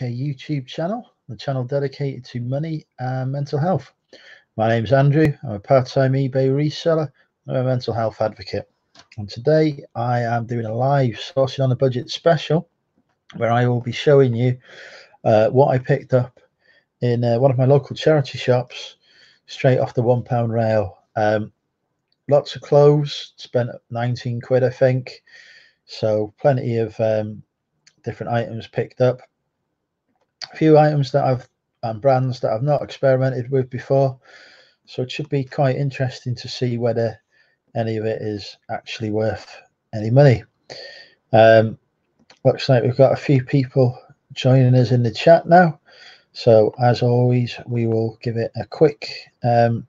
YouTube channel, the channel dedicated to money and mental health. My name's Andrew. I'm a part time eBay reseller. I'm a mental health advocate. And today I am doing a live sourcing on a budget special where I will be showing you uh, what I picked up in uh, one of my local charity shops straight off the one pound rail. Um, lots of clothes, spent 19 quid, I think. So plenty of um, different items picked up. Few items that I've and brands that I've not experimented with before. So it should be quite interesting to see whether any of it is actually worth any money. Um, looks like we've got a few people joining us in the chat now. So as always, we will give it a quick um,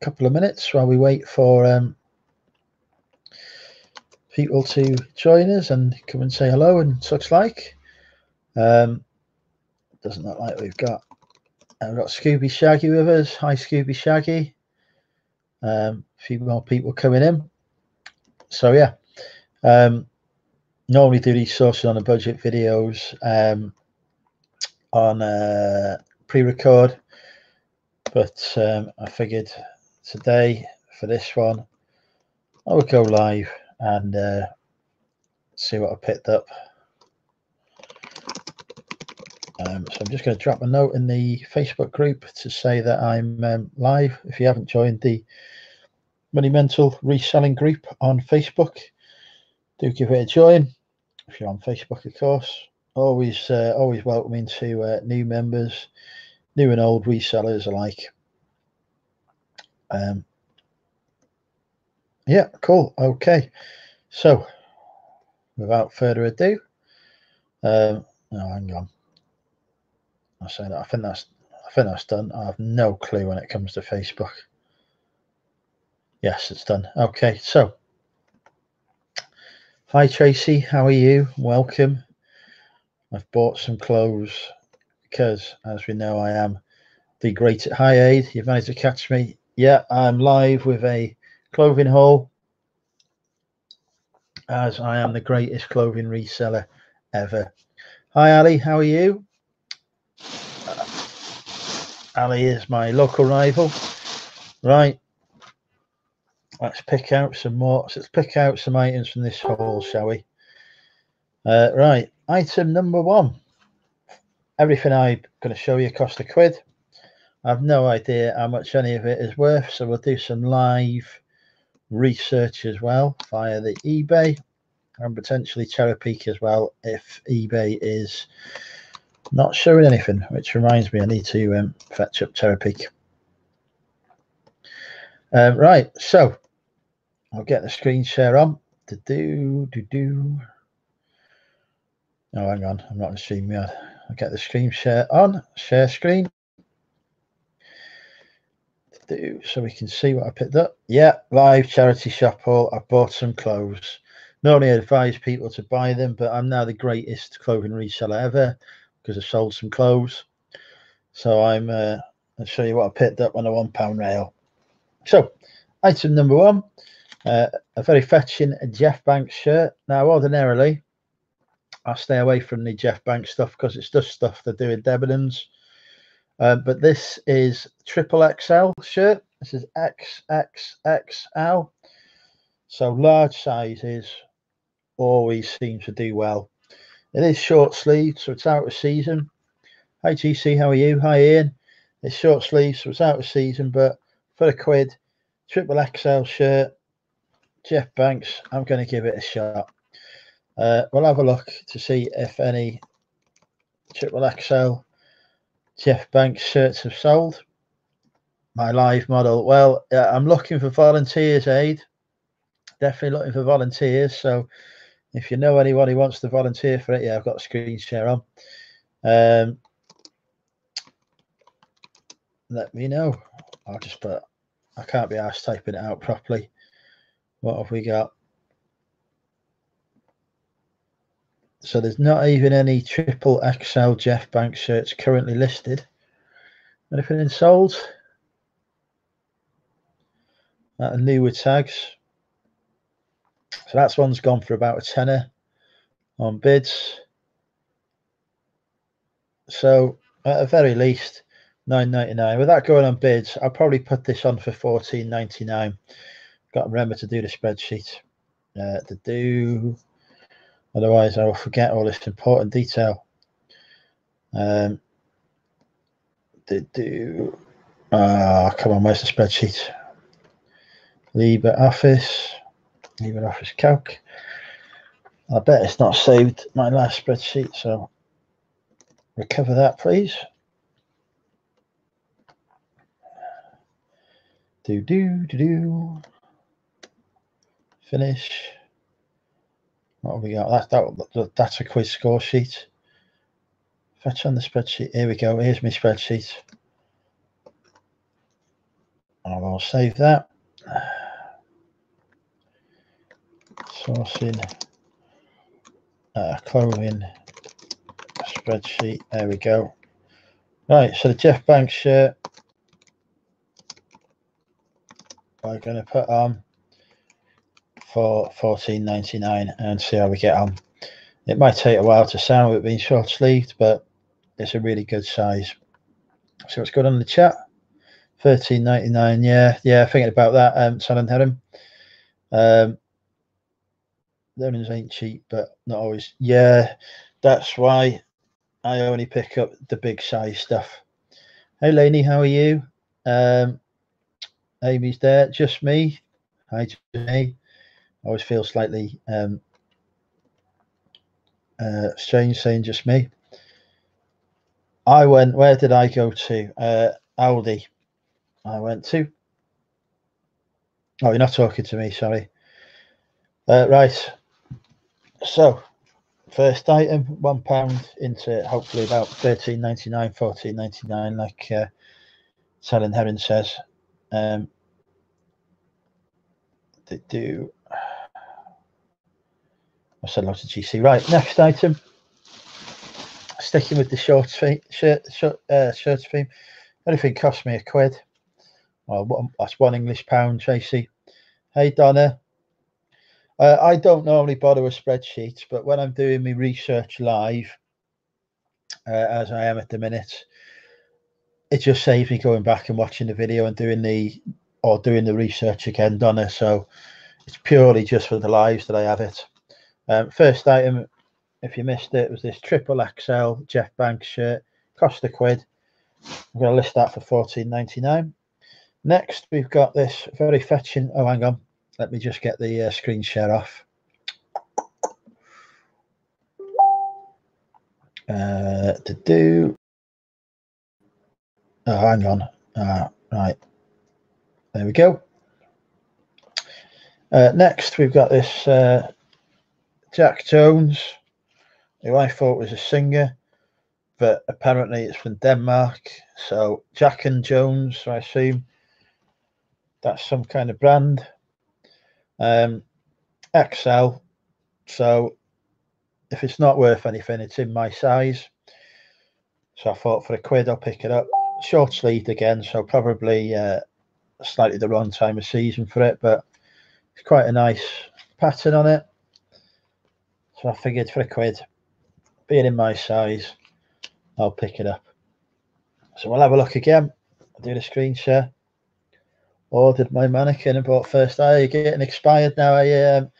couple of minutes while we wait for um, people to join us and come and say hello and such like. Um, doesn't look like we've got uh, we've got Scooby Shaggy with us. Hi, Scooby Shaggy. Um, a few more people coming in. So yeah, um, normally do these sources on a budget videos um, on uh, pre-record, but um, I figured today for this one I would go live and uh, see what I picked up. Um, so I'm just going to drop a note in the Facebook group to say that I'm um, live. If you haven't joined the Money Mental reselling group on Facebook, do give it a join. If you're on Facebook, of course, always uh, always welcoming to uh, new members, new and old resellers alike. Um, yeah, cool. Okay, so without further ado, um, oh, hang on. I say that I think that's I think that's done. I have no clue when it comes to Facebook. Yes, it's done. Okay, so hi Tracy, how are you? Welcome. I've bought some clothes because, as we know, I am the great Hi Aid. You've managed to catch me. Yeah, I'm live with a clothing haul as I am the greatest clothing reseller ever. Hi Ali, how are you? Ali is my local rival. Right. Let's pick out some more. Let's pick out some items from this haul, shall we? Uh, right. Item number one. Everything I'm going to show you cost a quid. I have no idea how much any of it is worth, so we'll do some live research as well via the eBay and potentially Terapeak as well if eBay is not showing anything, which reminds me I need to um, fetch up Terapeak. Um, right, so I'll get the screen share on. To do, do, do. Oh, hang on, I'm not in stream yet. I'll get the screen share on, share screen. Do so we can see what I picked up. Yeah, live charity shop haul. I bought some clothes. Not only advise people to buy them, but I'm now the greatest clothing reseller ever because I sold some clothes. So I'm uh, I'll show you what I picked up on a one pound rail. So item number one, uh, a very fetching Jeff Banks shirt. Now ordinarily I stay away from the Jeff Banks stuff because it's just stuff they do in Debenhams. Uh, but this is triple XL shirt. This is XXXL. So large sizes always seem to do well. It is short sleeved, so it's out of season. Hi GC, how are you? Hi Ian. It's short sleeved, so it's out of season, but for a quid, triple XL shirt, Jeff Banks, I'm going to give it a shot. Uh, we'll have a look to see if any triple XL Jeff Banks shirts have sold. My live model. Well, I'm looking for volunteers, Aid. Definitely looking for volunteers. So if you know anyone who wants to volunteer for it, yeah, I've got a screen share on. Um, let me know. I'll just put, I can't be asked typing it out properly. What have we got? So there's not even any triple XL Jeff Banks shirts currently listed. Anything in sold? That are newer tags. So that's one's gone for about a tenner on bids. So at the very least, nine ninety nine. Without going on bids, I'll probably put this on for fourteen ninety nine. Got to remember to do the spreadsheet. Uh, to do, otherwise I will forget all this important detail. Um, to do. Ah, come on, where's the spreadsheet? LibreOffice, LibreOffice Calc. I bet it's not saved my last spreadsheet, so recover that, please. Do do do do. Finish. What have we got? That, that that's a quiz score sheet. Fetch on the spreadsheet. Here we go. Here's my spreadsheet. I will save that. Sourcing uh, clothing spreadsheet. There we go. Right, so the Jeff Banks shirt we're going to put on for 14.99 and see how we get on. It might take a while to sound with being short sleeved, but it's a really good size. So what's good on the chat? 13.99. Yeah, yeah, thinking about that. Um, and Heron. Um, lemons ain't cheap, but not always. Yeah, that's why I only pick up the big size stuff. Hey, Laney, how are you? Um, Amy's there. Just me. Hi, me. I always feel slightly um, uh, strange saying just me. I went. Where did I go to? Uh, Aldi. I went to. Oh, you're not talking to me. Sorry. Uh, right. So, first item, one pound into hopefully about thirteen ninety nine, fourteen ninety nine, like uh, Helen Heron says. Um, they do. I said a lot of GC. Right, next item. Sticking with the short theme, shirt, shirt, uh, theme. Anything cost me a quid. Well, that's one English pound, Tracy. Hey, Donna. Uh, I don't normally bother with spreadsheets, but when I'm doing my research live, uh, as I am at the minute, it just saves me going back and watching the video and doing the or doing the research again, Donna. So it's purely just for the lives that I have it. Um, first item, if you missed it, was this triple XL Jeff Banks shirt, cost a quid. I'm going to list that for fourteen ninety nine. Next, we've got this very fetching. Oh, hang on. Let me just get the uh, screen share off. Uh, to do. Oh, hang on. Uh, right. There we go. Uh, next, we've got this uh, Jack Jones, who I thought was a singer, but apparently it's from Denmark. So Jack and Jones, I assume that's some kind of brand um, XL. So if it's not worth anything, it's in my size. So I thought for a quid, I'll pick it up. Short sleeved again, so probably uh, slightly the wrong time of season for it, but it's quite a nice pattern on it. So I figured for a quid, being in my size, I'll pick it up. So we'll have a look again. I'll do the screen share ordered my mannequin and bought first eye getting expired now. I um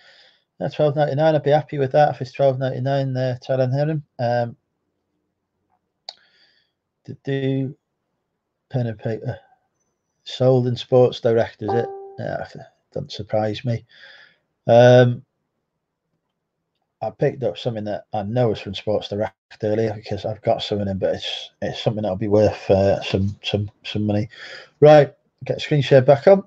twelve ninety nine. I'd be happy with that if it's twelve ninety nine there, telling him. Um to do pen and paper. Sold in Sports Direct, is it? Yeah, doesn't surprise me. Um I picked up something that I know is from Sports Direct earlier because I've got some in, but it's it's something that'll be worth uh, some some some money. Right, get screen share back on.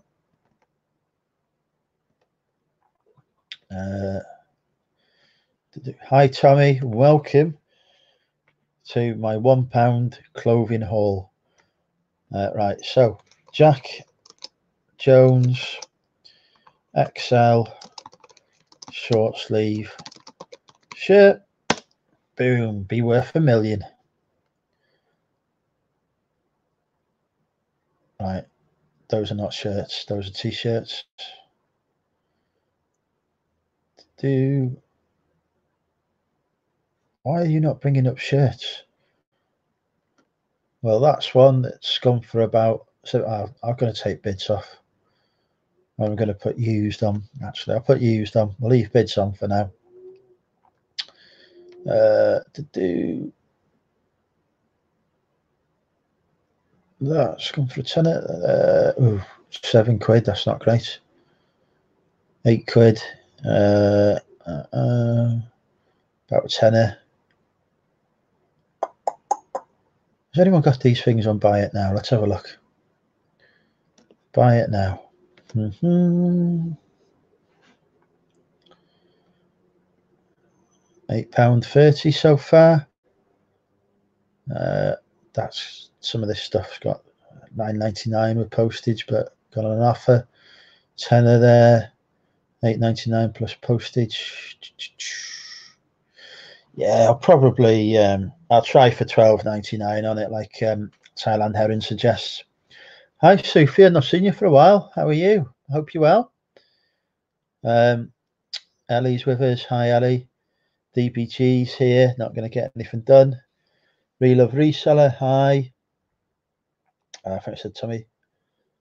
Uh, hi, Tommy. Welcome to my one pound clothing haul. Uh, right, so Jack Jones XL short sleeve shirt. Boom, be worth a million. Right. Those are not shirts. Those are t-shirts. Do why are you not bringing up shirts? well, that's one that's gone for about. So uh, I'm going to take bids off. I'm going to put used on. Actually, I'll put used on. We'll leave bids on for now. Uh, to do that's gone for. Uh, ooh, seven quid. That's not great. Eight quid. Uh, uh, uh about a tenner. Has anyone got these things on buy it now? Let's have a look. Buy it now. Eight pound thirty so far. Uh, that's some of this stuff's got nine ninety nine with postage, but got an offer. Tenner there, eight ninety nine plus postage. Yeah, I'll probably um, I'll try for twelve ninety nine on it, like um, Thailand Heron suggests. Hi, Sophia. Not seen you for a while. How are you? I hope you're well. Um, Ellie's with us. Hi, Ellie. DBG's here. Not going to get anything done. Real Love Reseller. Hi. I think I said Tommy.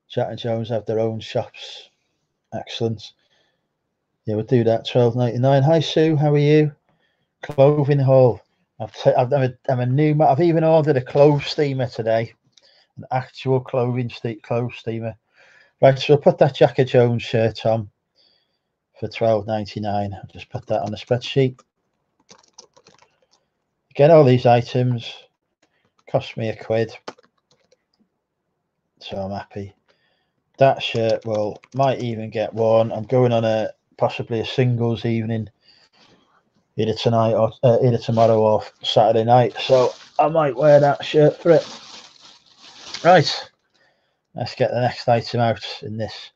Jack and Jones have their own shops. Excellent. Yeah, we'll do that. Twelve ninety nine. Hi, Sue. How are you? Clothing haul. I've, t- I've I'm a new. I've even ordered a clothes steamer today an actual clothing st- clothes steamer. Right, so I'll put that Jack Jones shirt on for twelve ninety nine. I'll just put that on the spreadsheet. Get all these items cost me a quid, so I'm happy. That shirt will might even get worn. I'm going on a possibly a singles evening either tonight or uh, either tomorrow or Saturday night, so I might wear that shirt for it. Right, let's get the next item out in this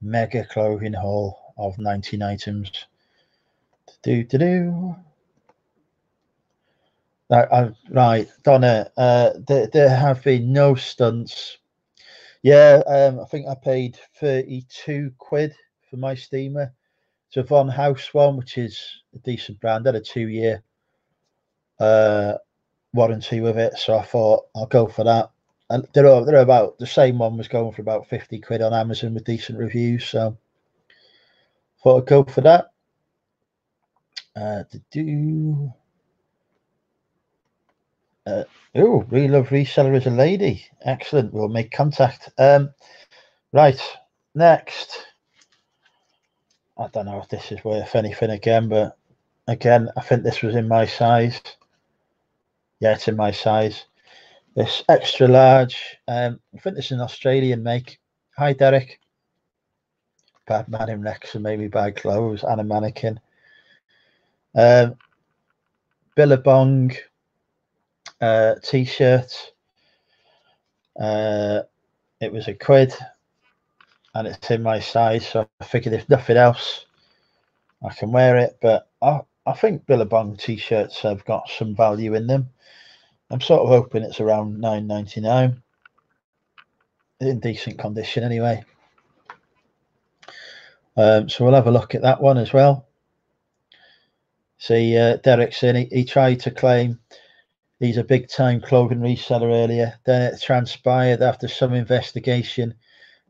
mega clothing haul of 19 items. Do do do. Uh, right, Donna. Uh, there, there have been no stunts. Yeah, um, I think I paid 32 quid for my steamer. It's a VonHaus one, which is a decent brand. Had a two year uh, warranty with it, so I thought I'll go for that and they're they're about the same one was going for about 50 quid on Amazon with decent reviews. So thought I'd go for that. Uh, to do. Uh, oh, Real Love Reseller is a lady. Excellent. We'll make contact. Um, right. Next. I don't know if this is worth anything again, but again, I think this was in my size. Yeah, it's in my size. This extra large. Um, I think this is an Australian make. Hi, Derek. Bad man in Wrexham made me buy clothes and a mannequin. Um, Billabong uh, t-shirt. Uh, it was a quid and it's in my size. So I figured if nothing else, I can wear it. But I, I think Billabong t-shirts have got some value in them. I'm sort of hoping it's around 9.99 in decent condition anyway. Um, so we'll have a look at that one as well. See, uh, Derrickson, he, he tried to claim he's a big time clothing reseller earlier. Then it transpired after some investigation,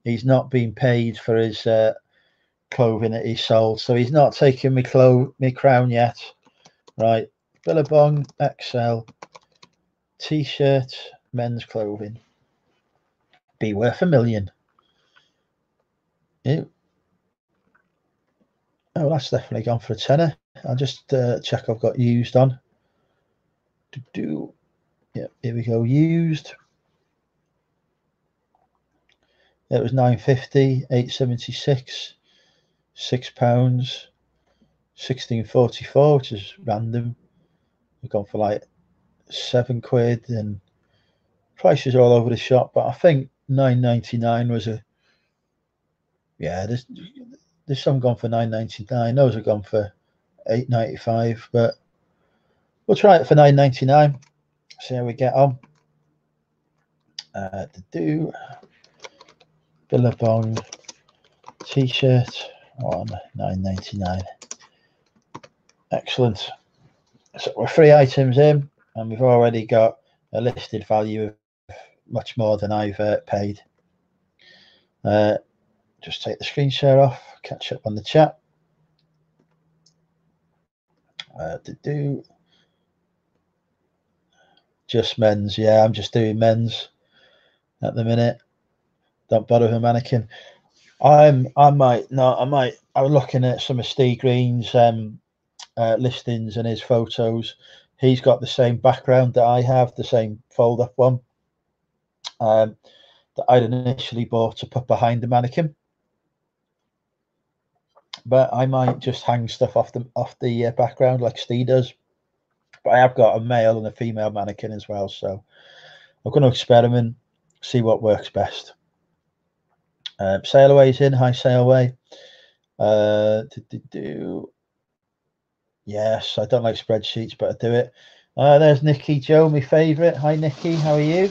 he's not been paid for his uh, clothing that he sold. So he's not taking me, clo- me crown yet. Right, Billabong XL t-shirt, men's clothing. Be worth a million. Ew. Oh, that's definitely gone for a tenner. I'll just uh, check I've got used on. Do, do. Yeah, here we go. Used. It was 950, 876, six pounds, 1644, which is random. We've gone for like seven quid and prices all over the shop. But I think nine ninety nine was a yeah. There's there's some gone for nine ninety nine. Those are gone for eight ninety five. But we'll try it for nine ninety nine. See how we get on. Uh, to do Billabong t-shirt on nine ninety nine. Excellent. So we're three items in and we've already got a listed value of much more than I've uh, paid. Uh, just take the screen share off, catch up on the chat. Uh, to do just men's, yeah, I'm just doing men's at the minute. Don't bother with a mannequin. I'm, I might not, I might, I was looking at some of Steve Green's um, uh, listings and his photos. He's got the same background that I have, the same fold up one um, that I'd initially bought to put behind the mannequin. But I might just hang stuff off the off the uh, background like Steve does. But I have got a male and a female mannequin as well, so I'm going to experiment, see what works best. Um, Sailaway's in. Hi, Sailaway. Uh, do, do, do. Yes, I don't like spreadsheets, but I do it. Uh, there's Nikki Joe, my favourite. Hi, Nikki. How are you?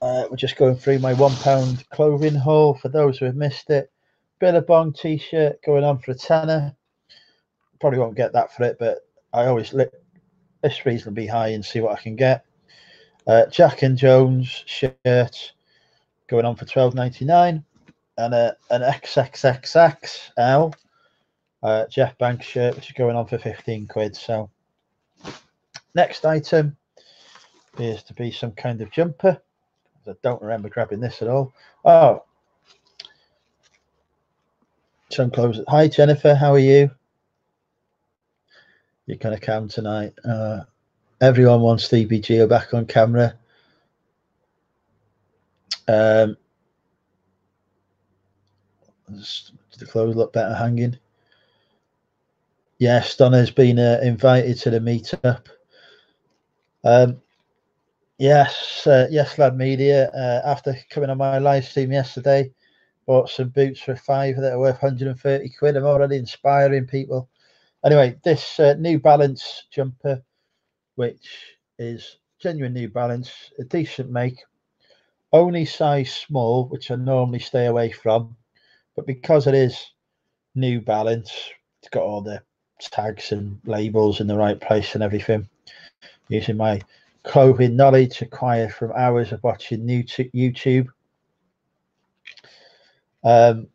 Uh, we're just going through my one pound clothing haul for those who have missed it. Billabong t shirt going on for a tenner. Probably won't get that for it, but I always let this reasonably high and see what I can get. Uh, Jack and Jones shirt going on for twelve ninety nine, and a an XXXXL uh, Jeff Banks shirt, which is going on for 15 quid. So, next item appears to be some kind of jumper. I don't remember grabbing this at all. Oh, some clothes. Hi, Jennifer. How are you? You're going to come tonight. Uh, everyone wants Stevie Geo back on camera. Um, the clothes look better hanging? Yes, Donna's been uh, invited to the meetup. Um, yes, uh, yes, Lad Media. Uh, after coming on my live stream yesterday, bought some boots for five that are worth 130 quid. I'm already inspiring people. Anyway, this uh, New Balance jumper, which is genuine New Balance, a decent make, only size small, which I normally stay away from, but because it is New Balance, it's got all the tags and labels in the right place and everything. Using my clothing knowledge acquired from hours of watching YouTube. Um,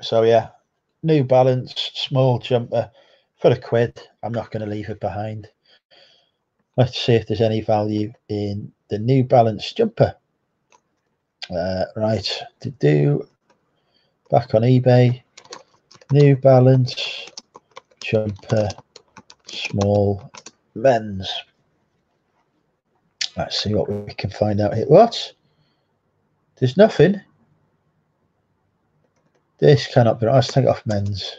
so yeah, New Balance small jumper for a quid. I'm not going to leave it behind. Let's see if there's any value in the New Balance jumper. Uh, right, to do back on eBay. New Balance jumper small men's. Let's see what we can find out here. What? There's nothing. This cannot be right. Let's take it off men's.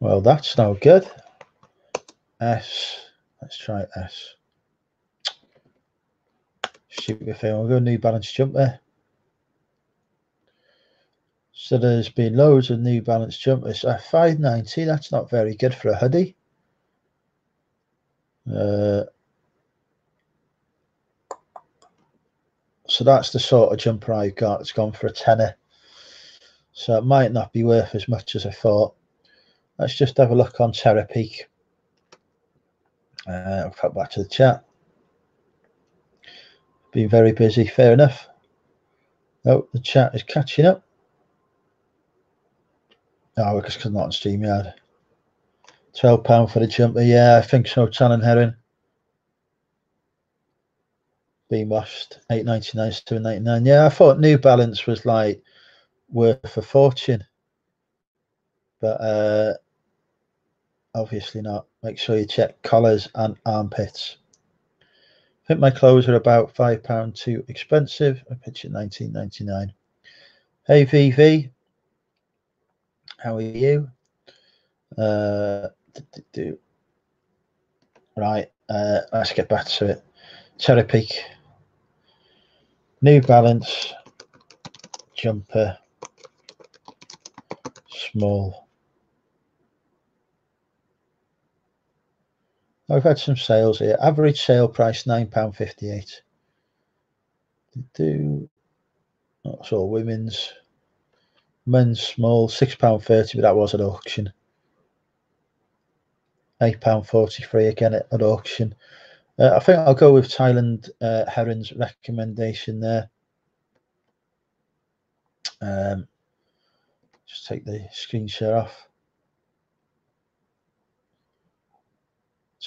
Well, that's no good. S. Let's try S. Stupid thing. We'll go New Balance jumper. So there's been loads of New Balance jumpers. Uh, 590, that's not very good for a hoodie. Uh, so that's the sort of jumper I've got. It's gone for a tenner. So it might not be worth as much as I thought. Let's just have a look on Terapeak. Uh, I'll cut back to the chat. Been very busy, fair enough. Oh, the chat is catching up. Oh, because not on StreamYard. Twelve pound for the jumper. Yeah, I think so. Tan and herring. Being washed. Eight ninety nine to two ninety nine. Yeah, I thought New Balance was like worth a fortune. But uh obviously not. Make sure you check collars and armpits. I think my clothes are about five pound too expensive. I pitch at nineteen ninety nine. Hey VV, how are you? Uh. Right, uh, let's get back to it. Terapeak, New Balance, jumper, small. I've had some sales here. Average sale price £9.58. Do that's all women's men's small, six pound thirty, but that was at auction. £8.43 again at, at auction. Uh, I think I'll go with Thailand uh, Heron's recommendation there. Um, just take the screen share off.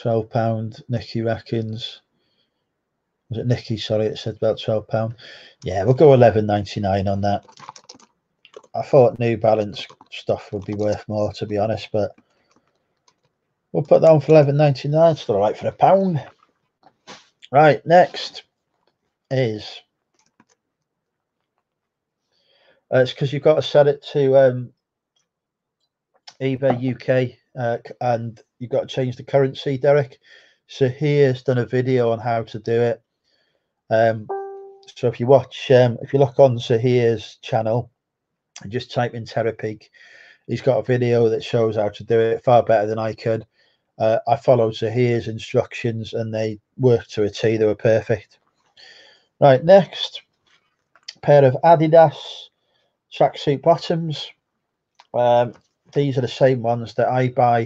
£12, Nicky reckons. Was it Nicky? Sorry, it said about £12. Yeah, we'll go eleven ninety nine on that. I thought New Balance stuff would be worth more, to be honest, but we'll put that on for eleven ninety nine. Still all right for a pound. Right, next is uh, it's because you've got to set it to um, eBay UK uh, and you've got to change the currency, Derek. So here's done a video on how to do it. Um, so if you watch, um, if you look on Zahir's channel and just type in Terapeak, he's got a video that shows how to do it far better than I could. Uh, I followed Zahir's instructions and they worked to a T. They were perfect. Right, next, pair of Adidas tracksuit bottoms. Um, these are the same ones that I buy.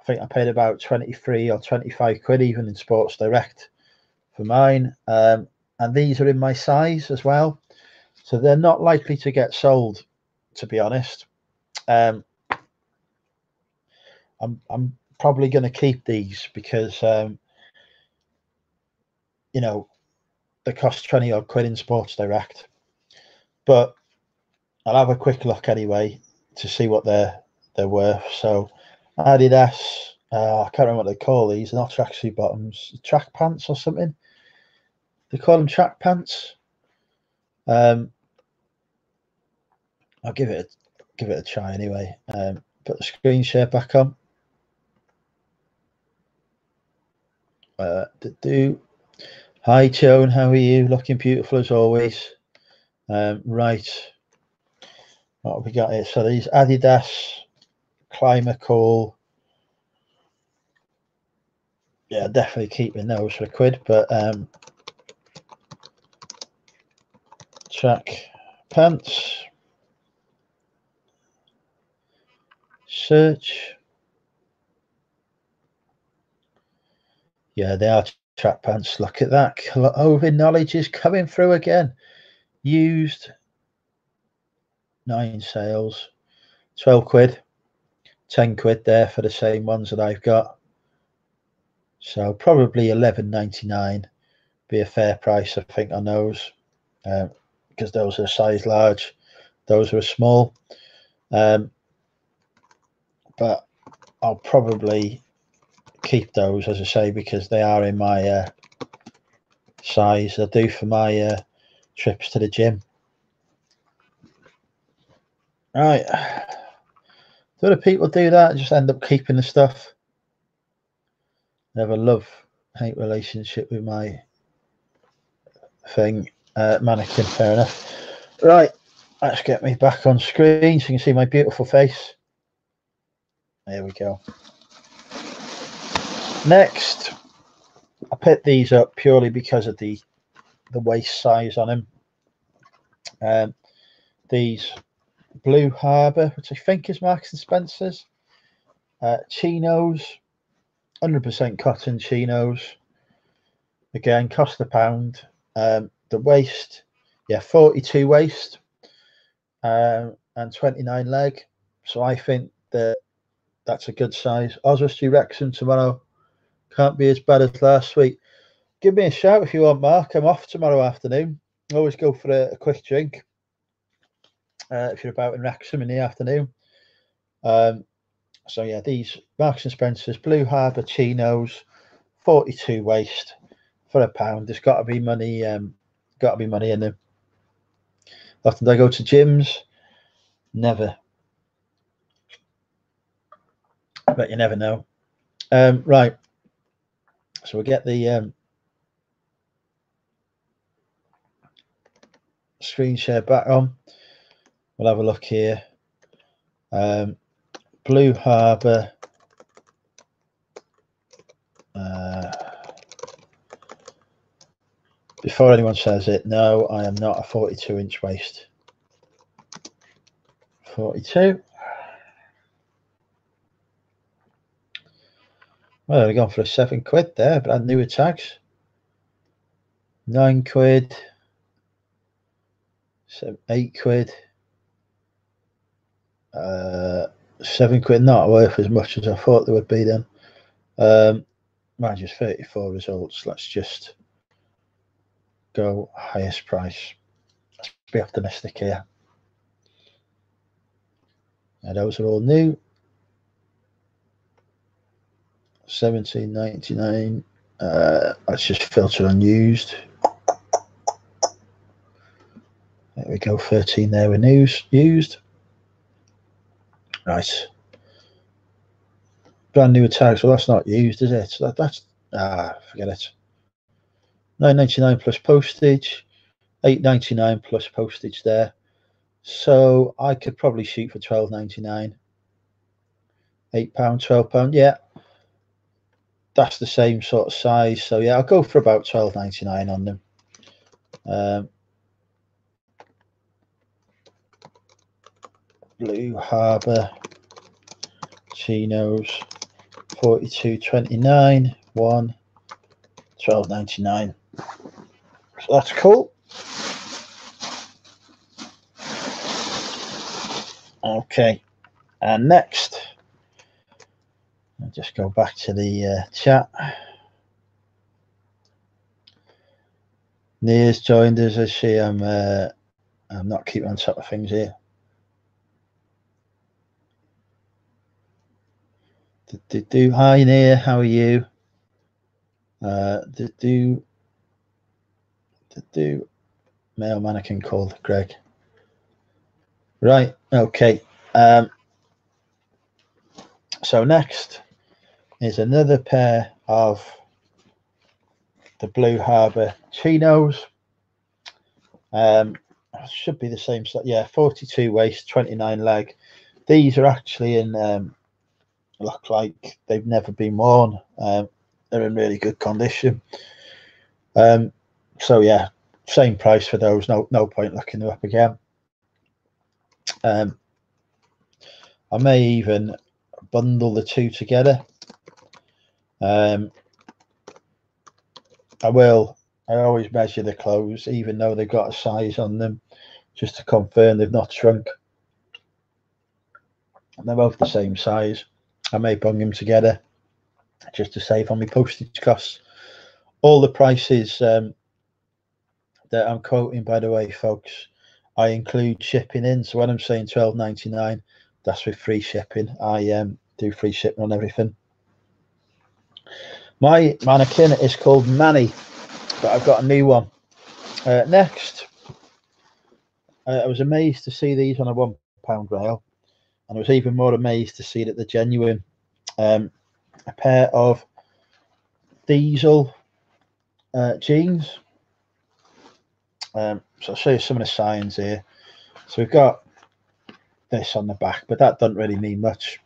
I think I paid about 23 or 25 quid even in Sports Direct for mine. Um, and these are in my size as well. So they're not likely to get sold, to be honest. Um, I'm, I'm probably going to keep these because, um, you know, they cost 20 odd quid in Sports Direct. But I'll have a quick look anyway to see what they're they're worth. So Adidas, uh, I can't remember what they call these. Not tracksuit bottoms, track pants or something. They call them track pants. Um, I'll give it a, give it a try anyway. Um, put the screen share back on. Uh, do hi Joan, how are you? Looking beautiful as always. Um, right, what have we got here? So these Adidas Climacool. Yeah, definitely keeping those for a quid, but um, track pants. Search. Yeah, they are track pants. Look at that. Over knowledge is coming through again. Used nine sales, 12 quid, 10 quid there for the same ones that I've got. So probably 11.99 be a fair price, I think, on those because those are size large, those are small. Um, but I'll probably keep those, as I say, because they are in my uh, size. I do for my uh, trips to the gym. Right. Do other people do that? Just end up keeping the stuff. A love hate relationship with my thing. Uh, mannequin, fair enough. Right. Let's get me back on screen so you can see my beautiful face. There we go. Next, I picked these up purely because of the the waist size on them. Um, these Blue Harbour, which I think is Marks and Spencer's. Uh, chinos, 100% cotton chinos. Again, cost a pound. Um, the waist, yeah, 42 waist um, and 29 leg. So I think that that's a good size. Oswestry Wrexham tomorrow can't be as bad as last week. Give me a shout if you want, Mark. I'm off tomorrow afternoon. Always go for a, a quick drink uh, if you're about in Wrexham in the afternoon. Um, so yeah, these Marks and Spencers Blue Harbour chinos, 42 waist for a pound. There's got to be money. Um, got to be money in them. Often I go to gyms, never. But you never know. Um, right. So we get the um, screen share back on. We'll have a look here. Um, Blue Harbour. Uh, before anyone says it, no, I am not a 42 inch waist. 42. Well, they're gone for a seven quid there, brand new tags. Nine quid. Seven, eight quid. Uh, seven quid, not worth as much as I thought they would be then. Um, just 34 results. Let's just go highest price. Let's be optimistic here. And those are all new. 17.99. Uh, let's just filter unused. There we go. 13 there with news used. Right. Brand new tags. Well, that's not used, is it? That, that's ah, forget it. 9.99 plus postage. 8.99 plus postage there. So I could probably shoot for 12.99. Eight pound, twelve pound. Yeah, that's the same sort of size. So yeah, I'll go for about twelve ninety nine on them. Um, Blue Harbour chinos, forty two twenty nine one, twelve ninety nine. So that's cool. Okay, and next I'll just go back to the uh, chat. Nia's joined us as she I'm uh, I'm not keeping on top of things here. Do, do, hi Nia, how are you? Uh, do, do, do male mannequin called Greg. Right, okay. Um, so next is another pair of the Blue Harbour chinos. Um, should be the same size. Yeah, 42 waist, 29 leg. These are actually in um, look like they've never been worn. Um, they're in really good condition. Um, so yeah, same price for those. No, no point looking them up again. Um, I may even bundle the two together um, I will. I always measure the clothes, even though they've got a size on them, just to confirm they've not shrunk. And they're both the same size. I may bung them together just to save on my postage costs. All the prices um, that I'm quoting, by the way, folks, I include shipping in. So when I'm saying twelve ninety nine, that's with free shipping. I um, do free shipping on everything. My mannequin is called Manny, but I've got a new one. Uh, next, uh, I was amazed to see these on a one pound rail, and I was even more amazed to see that they're genuine. Um, a pair of diesel uh, jeans. Um, so I'll show you some of the signs here. So we've got this on the back, but that doesn't really mean much.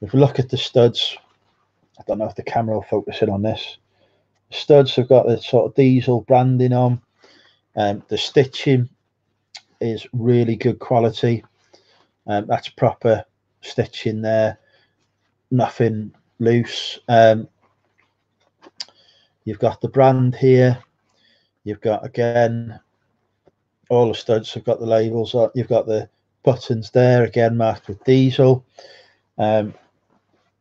If we look at the studs, I don't know if the camera will focus in on this. Studs have got the sort of diesel branding on. Um, the stitching is really good quality. Um, that's proper stitching there. Nothing loose. Um, you've got the brand here. You've got again all the studs have got the labels on. You've got the buttons there again marked with diesel. Um,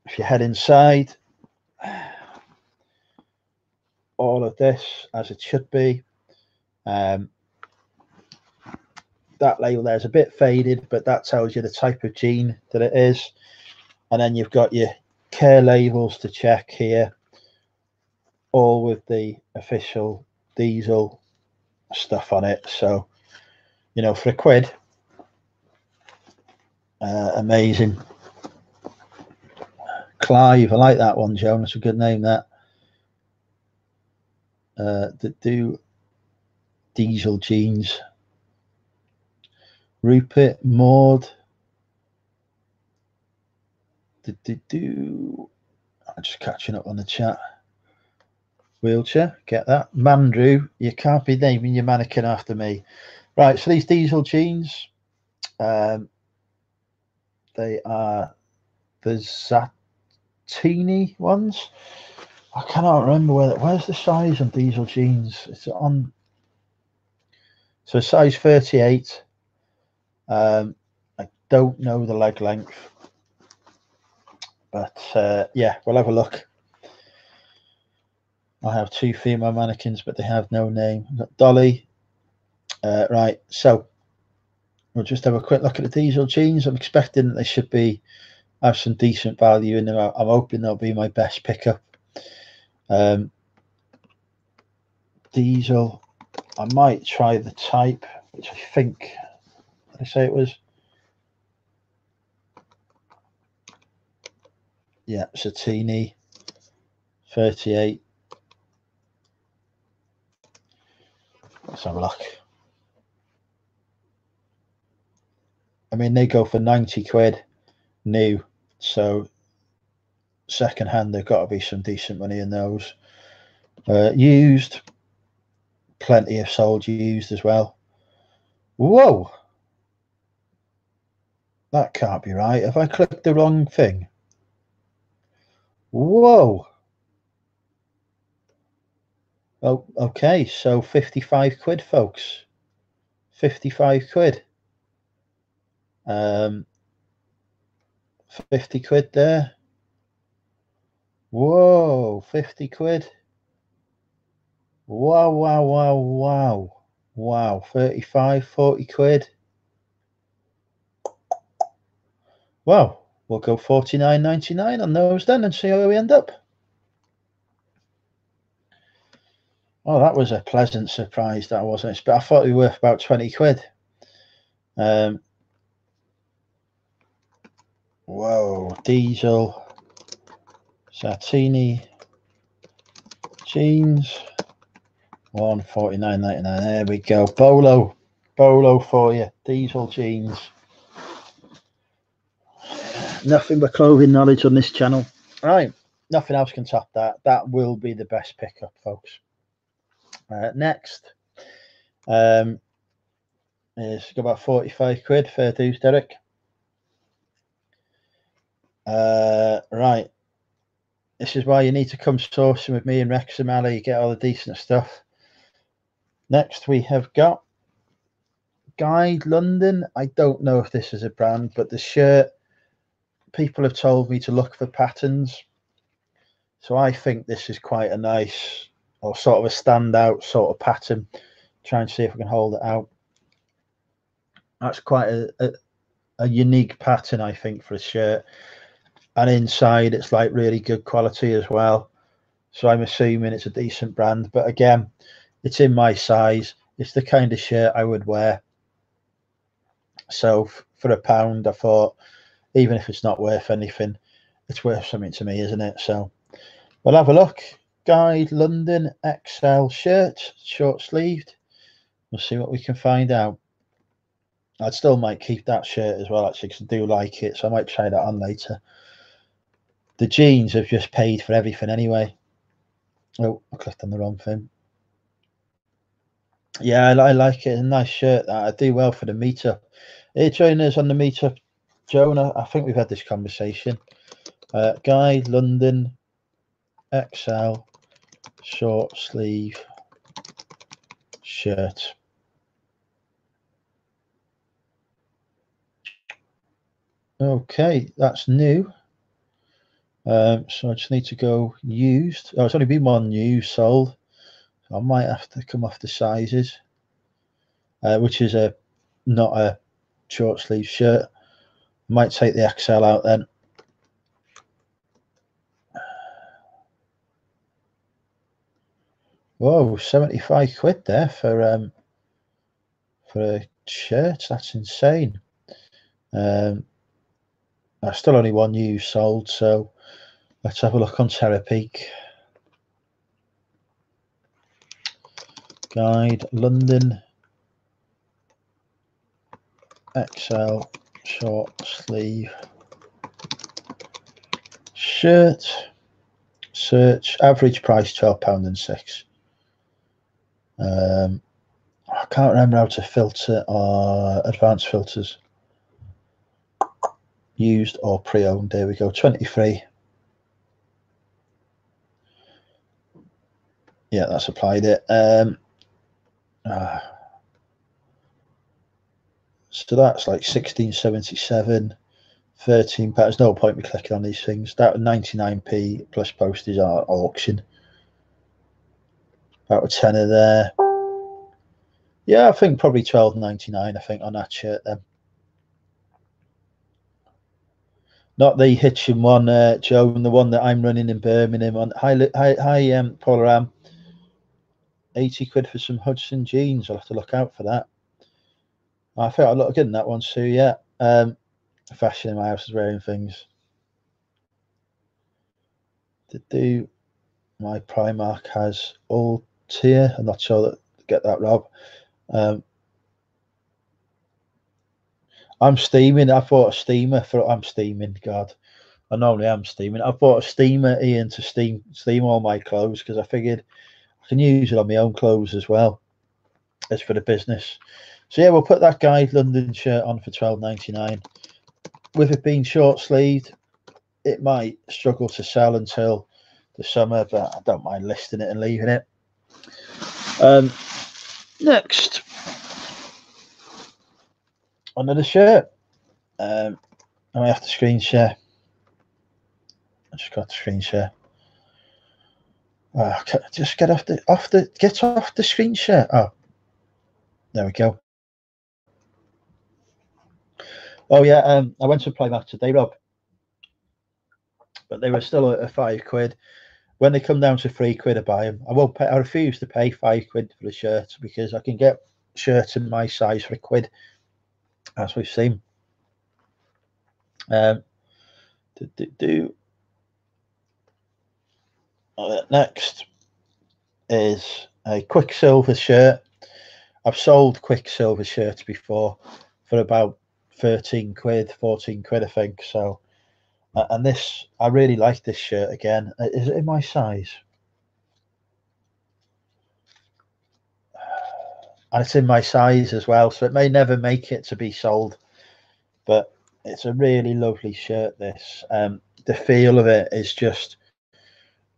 if you head inside, all of this as it should be. Um, that label there is a bit faded, but that tells you the type of gene that it is. And then you've got your care labels to check here, all with the official diesel stuff on it. So, you know, for a quid, uh, amazing. Clive, I like that one, Joan. That's a good name. That uh, that do diesel jeans. Rupert Maud. Do, do, do. I'm just catching up on the chat. Wheelchair, get that. Mandrew, you can't be naming your mannequin after me. Right, so these diesel jeans, um, they are the Zat teeny ones. I cannot remember where. Where's the size on diesel jeans? It's on. So size thirty-eight. Um, I don't know the leg length, but uh, yeah, we'll have a look. I have two female mannequins, but they have no name. I've got Dolly. Uh, right, so we'll just have a quick look at the diesel jeans. I'm expecting that they should be have some decent value in them. I'm hoping they'll be my best pickup. Um, diesel, I might try the type, which I think, I say it was? Yeah, Satini, 38. Let's have a look. I mean, they go for 90 quid new. So second hand, there got to be some decent money in those. Uh, used, plenty of sold used as well. Whoa, that can't be right. Have I clicked the wrong thing? Whoa. Oh, okay. So 55 quid, folks. 55 quid. Um, 50 quid there. Whoa, 50 quid. Wow, wow, wow, wow. Wow, 35, 40 quid. Well, we'll go 49.99 on those then and see how we end up. Oh, that was a pleasant surprise that I wasn't expecting. I thought they were worth about 20 quid. Um, whoa, diesel. Sartini jeans. One forty nine ninety nine. There we go. Bolo. Bolo for you. Diesel jeans. Nothing but clothing knowledge on this channel. Right. Nothing else can top that. That will be the best pickup, folks. Uh, next. Um is about 45 quid. Fair dues, Derek. Uh, right. This is why you need to come sourcing with me and Wrexham Alley. You get all the decent stuff. Next, we have got Guide London. I don't know if this is a brand, but the shirt, people have told me to look for patterns. So I think this is quite a nice or sort of a standout sort of pattern. Try and see if we can hold it out. That's quite a, a, a unique pattern, I think, for a shirt and inside it's like really good quality as well. So I'm assuming it's a decent brand, but again, it's in my size. It's the kind of shirt I would wear. So for a pound, I thought, even if it's not worth anything, it's worth something to me, isn't it? So we'll have a look. Guide London XL shirt, short sleeved. We'll see what we can find out. I still might keep that shirt as well, actually, because I do like it. So I might try that on later the jeans have just paid for everything anyway. Oh, I clicked on the wrong thing. Yeah, I, I like it. a nice shirt. That I do well for the meetup. Hey, join us on the meetup, Jonah. I think we've had this conversation. Uh, Guide London XL short sleeve shirt. Okay, that's new. Um, so I just need to go used. Oh, it's only been one used sold. I might have to come off the sizes, uh, which is a not a short sleeve shirt. Might take the XL out then. Whoa, 75 quid there for um for a shirt. That's insane. Um, I still only one used sold, so Let's have a look on Terapeak. Guide London XL short sleeve shirt. Search average price £12.06. Um, I can't remember how to filter or advanced filters used or pre-owned. There we go, 23. Yeah, that's applied it. Um, uh, so that's like 1677, 13 pounds. No point me clicking on these things. That 99p plus postage are auction. About a tenner there. Yeah, I think probably 12.99. I think on that shirt then. Not the Hitchin one, uh, Joe, and the one that I'm running in Birmingham on. Hi, hi, hi, um, Paul. 80 quid for some Hudson jeans. I'll have to look out for that. I think I look good in that one too. Yeah. Um, fashion in my house is wearing things. To do my Primark has all tier. I'm not sure that get that Rob. Um, I'm steaming. I bought a steamer for. I'm steaming. God, I normally am steaming. I bought a steamer Ian to steam steam all my clothes because I figured I can use it on my own clothes as well as for the business. So yeah, we'll put that Guide London shirt on for twelve ninety nine. With it being short sleeved, it might struggle to sell until the summer, but I don't mind listing it and leaving it. Um, next, another shirt. Um, I have to screen share. I just got the screen share. Uh, just get off the off the get off the screen share. Oh, there we go. Oh yeah, um, I went to play match today, Rob, but they were still at five quid. When they come down to three quid, I buy them. I won't pay. I refuse to pay five quid for the shirt because I can get shirts in my size for a quid, as we've seen. Um, do, do, do. Next is a Quiksilver shirt. I've sold Quiksilver shirts before for about 13 quid, 14 quid, I think. So, uh, and this, I really like this shirt again. Uh, is it in my size? And it's in my size as well. So it may never make it to be sold, but it's a really lovely shirt. This, um, the feel of it is just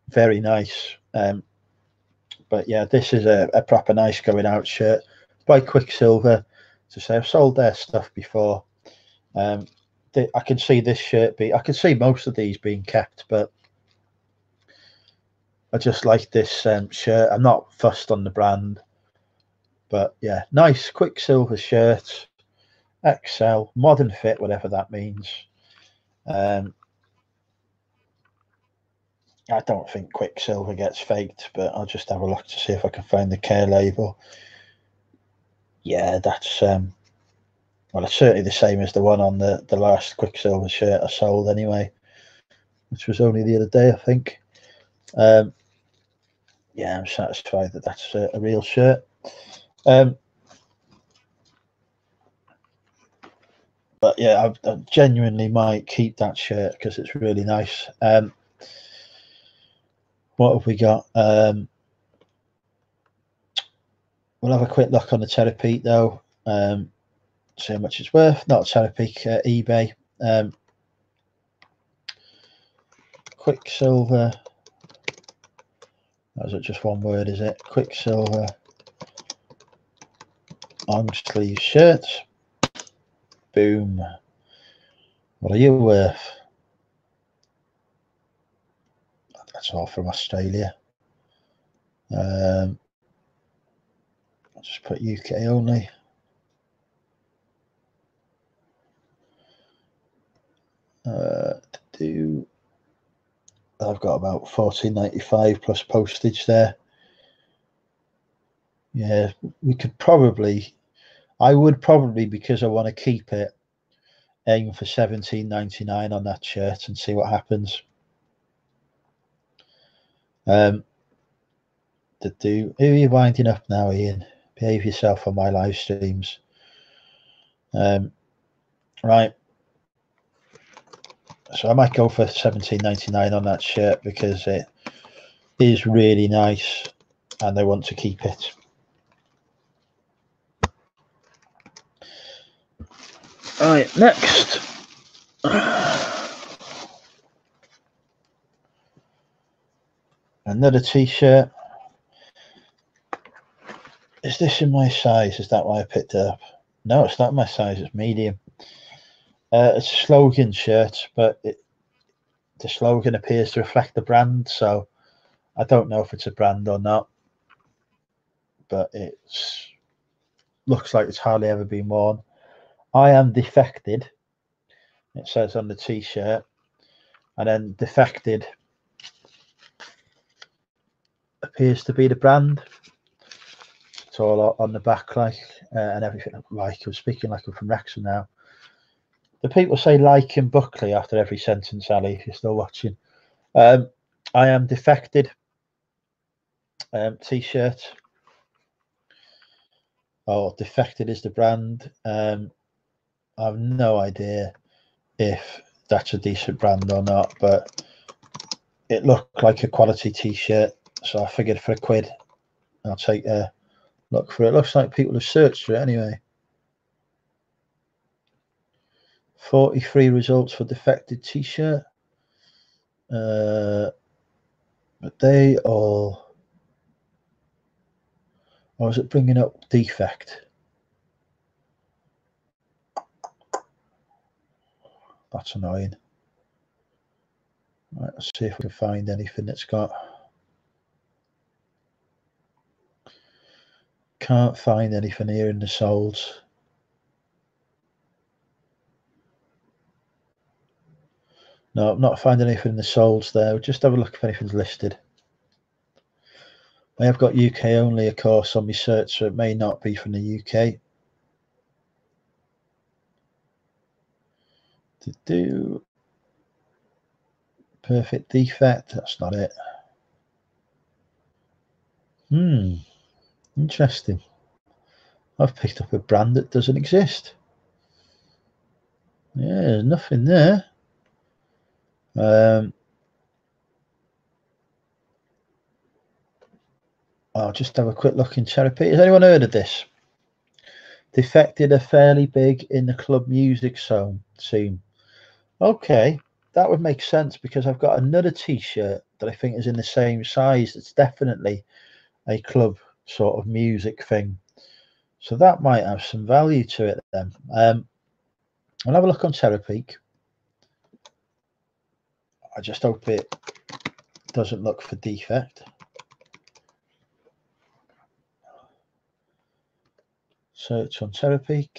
very nice. Um, but yeah, this is a, a proper nice going out shirt by Quiksilver. To say I've sold their stuff before, um, I can see this shirt be. I can see most of these being kept, but I just like this um, shirt. I'm not fussed on the brand, but yeah, nice Quiksilver shirt, XL, modern fit, whatever that means. Um, I don't think Quiksilver gets faked, but I'll just have a look to see if I can find the care label. Yeah, that's um, well, it's certainly the same as the one on the, the last Quiksilver shirt I sold anyway, which was only the other day, I think. Um, yeah, I'm satisfied that that's a, a real shirt. Um, but yeah, I, I, genuinely might keep that shirt because it's really nice. Um, what have we got? Um, we'll have a quick look on the Terapeak though. Um, see how much it's worth. Not Terapeak, uh, eBay. Um, Quiksilver. That's just one word, is it? Quiksilver? Long sleeve shirts. Boom. What are you worth? That's all from Australia. Um, just put UK only. uh, do I've got about 14.95 plus postage there. Yeah, we could probably, I would probably because I want to keep it, aim for 17.99 on that shirt and see what happens. Um, to do, who are you winding up now, Ian? Behave yourself on my live streams. Um, right. So I might go for seventeen ninety nine on that shirt because it is really nice and they want to keep it. All right, next. Another t-shirt. is this in my size? Is that why I picked it up? No, it's not my size. It's medium. Uh, it's a slogan shirt, but it, the slogan appears to reflect the brand, so I don't know if it's a brand or not. But it's looks like it's hardly ever been worn. I am defected. It says on the t-shirt, and then defected appears to be the brand. It's all on the back, like uh, and everything. Like I'm speaking like I'm from Wrexham now. The people say like in Buckley after every sentence, Ali. If you're still watching, um, I am defected. Um, t-shirt. Oh, defected is the brand. Um, I have no idea if that's a decent brand or not, but it looked like a quality t-shirt, so I figured for a quid, I'll take a look for it. Looks like people have searched for it anyway. 43 results for defected t-shirt. Uh, but they all, or is it bringing up defect? That's annoying. Right, let's see if we can find anything that's got. Can't find anything here in the solds. No, I'm not finding anything in the solds there. Just have a look if anything's listed. I have got UK only, of course, on my search, so it may not be from the UK. To do perfect defect, that's not it. Hmm, interesting. I've picked up a brand that doesn't exist. Yeah, there's nothing there. Um, I'll just have a quick look in Terapeak. Has anyone heard of this? Defected are fairly big in the club music zone scene. Okay, that would make sense because I've got another t-shirt that I think is in the same size. It's definitely a club sort of music thing. So that might have some value to it then. Um, I'll have a look on Terapeak. I just hope it doesn't look for defect. Search on Terapeak.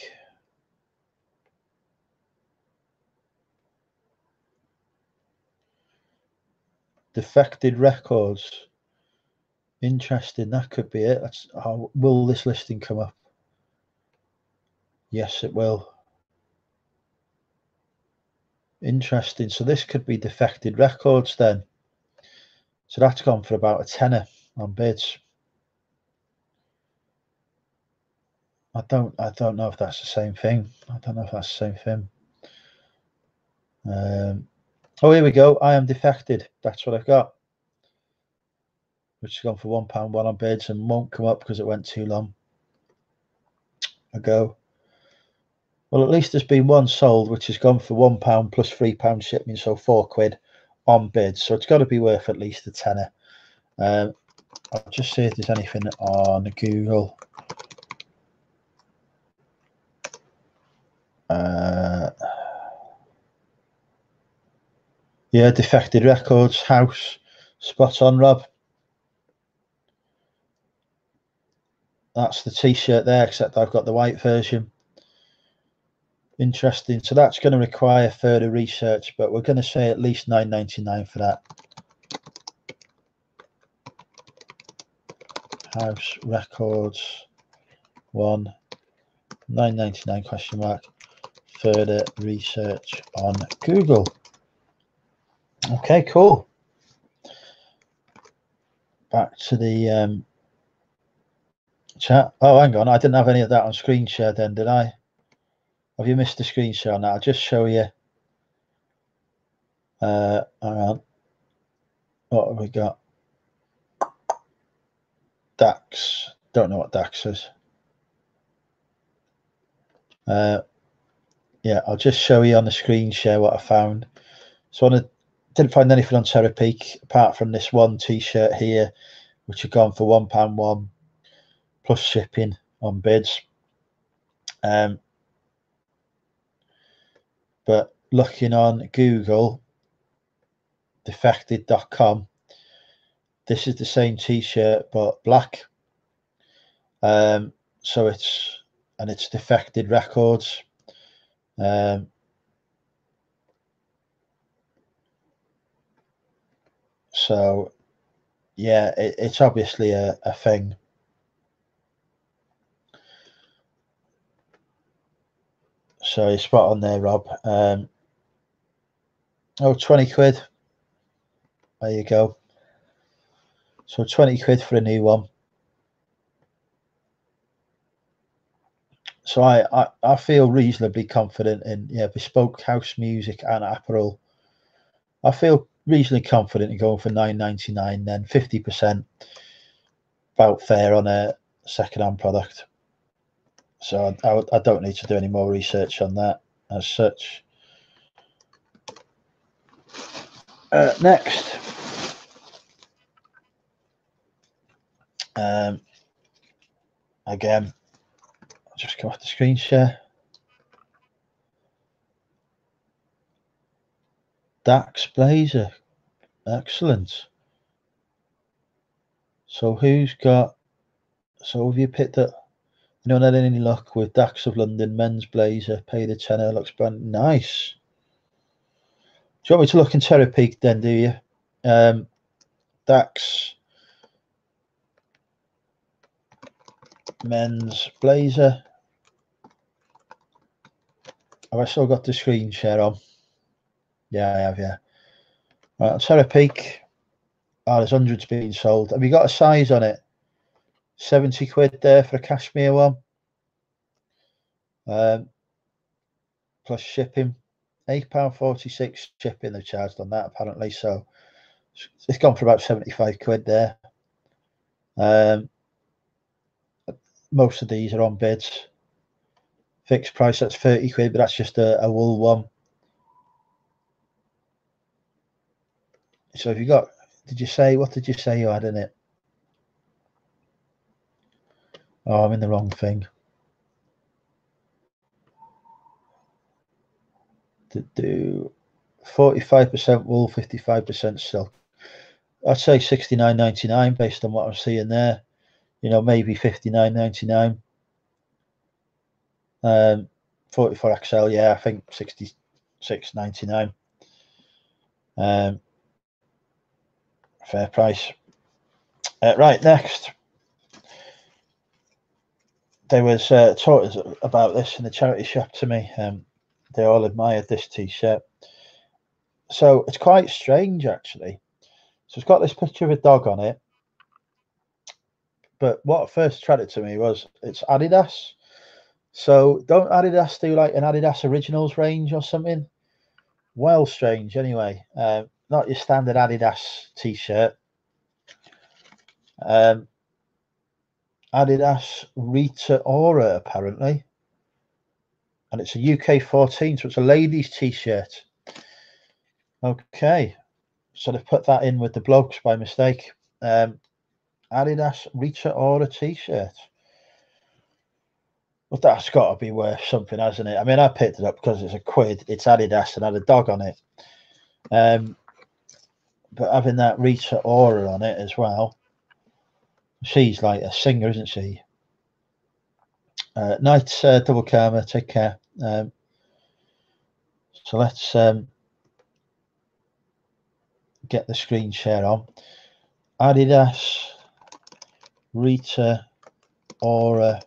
Defected records. Interesting. That could be it. That's how will this listing come up? Yes, it will. Interesting. So this could be defected records then. So that's gone for about a tenner on bids. I don't I don't know if that's the same thing. I don't know if that's the same thing. Um, oh, here we go. I am defected. That's what I've got. Which has gone for one pound one on bids and won't come up because it went too long ago. Well, at least there's been one sold, which has gone for one pound plus three pound shipping, so four quid on bids. So it's got to be worth at least a tenner. Um, I'll just see if there's anything on Google. Uh, yeah, defected records, house, spot on, Rob. That's the t-shirt there, except I've got the white version. Interesting. So that's going to require further research, but we're going to say at least 9.99 for that. House records one 9.99 question mark. Further research on Google. Okay, cool. Back to the um, chat. Oh, hang on. I didn't have any of that on screen share then, did I? Have you missed the screen share now? I'll just show you. Uh, hang on. What have we got? Daks. Don't know what Daks is. Uh, yeah, I'll just show you on the screen share what I found. So I didn't find anything on Terapeak apart from this one t-shirt here, which had gone for one pound one. Plus shipping on bids. Um, but looking on Google, defected.com, this is the same t-shirt but black. Um, so it's and it's defected records. Um, so yeah, it, it's obviously a, a thing. So you're spot on there, Rob. Um, oh, 20 quid. There you go. So 20 quid for a new one. So I, I, I feel reasonably confident in yeah, bespoke house music and apparel. I feel reasonably confident in going for 9.99 then 50% about fair on a second-hand product so I, I, I, don't need to do any more research on that as such uh, next um, again I'll just come off the screen share Daks Blazer. Excellent. So who's got so have you picked up anyone had any luck with Daks of London men's blazer, pay the tenner, looks brand nice. Do you want me to look in Terapeak then, do you? Um Daks men's blazer. Have I still got the screen share on? Yeah, I have, yeah. Right, Terapeak. Oh, there's hundreds being sold. Have you got a size on it? 70 quid there for a cashmere one. Um, plus shipping. £8.46 shipping they've charged on that apparently. So it's gone for about 75 quid there. Um, most of these are on bids. Fixed price, that's 30 quid, but that's just a, a wool one. So if you got, did you say, what did you say you had in it? Oh, I'm in the wrong thing. To do 45% wool, 55% silk. I'd say 69.99 based on what I'm seeing there. You know, maybe 59.99. Um, 44 XL, yeah, I think 66.99. Um, fair price. Uh, right, next. There was uh, talk about this in the charity shop to me. Um, they all admired this t-shirt. So it's quite strange, actually. So it's got this picture of a dog on it. But what first attracted to me was it's Adidas. So don't Adidas do like an Adidas Originals range or something? Well, strange. Anyway, uh, not your standard Adidas t-shirt. Um, Adidas Rita Ora apparently, and it's a UK 14, so it's a ladies' t-shirt. Okay, so they've put that in with the blokes by mistake. Um, Adidas Rita Ora t-shirt. Well, that's got to be worth something, hasn't it? I mean, I picked it up because it's a quid. It's Adidas and had a dog on it. Um, but having that Rita Ora on it as well, she's like a singer, isn't she? Uh, night, uh, double karma. Take care. Um, so let's um, get the screen share on. Adidas Rita Ora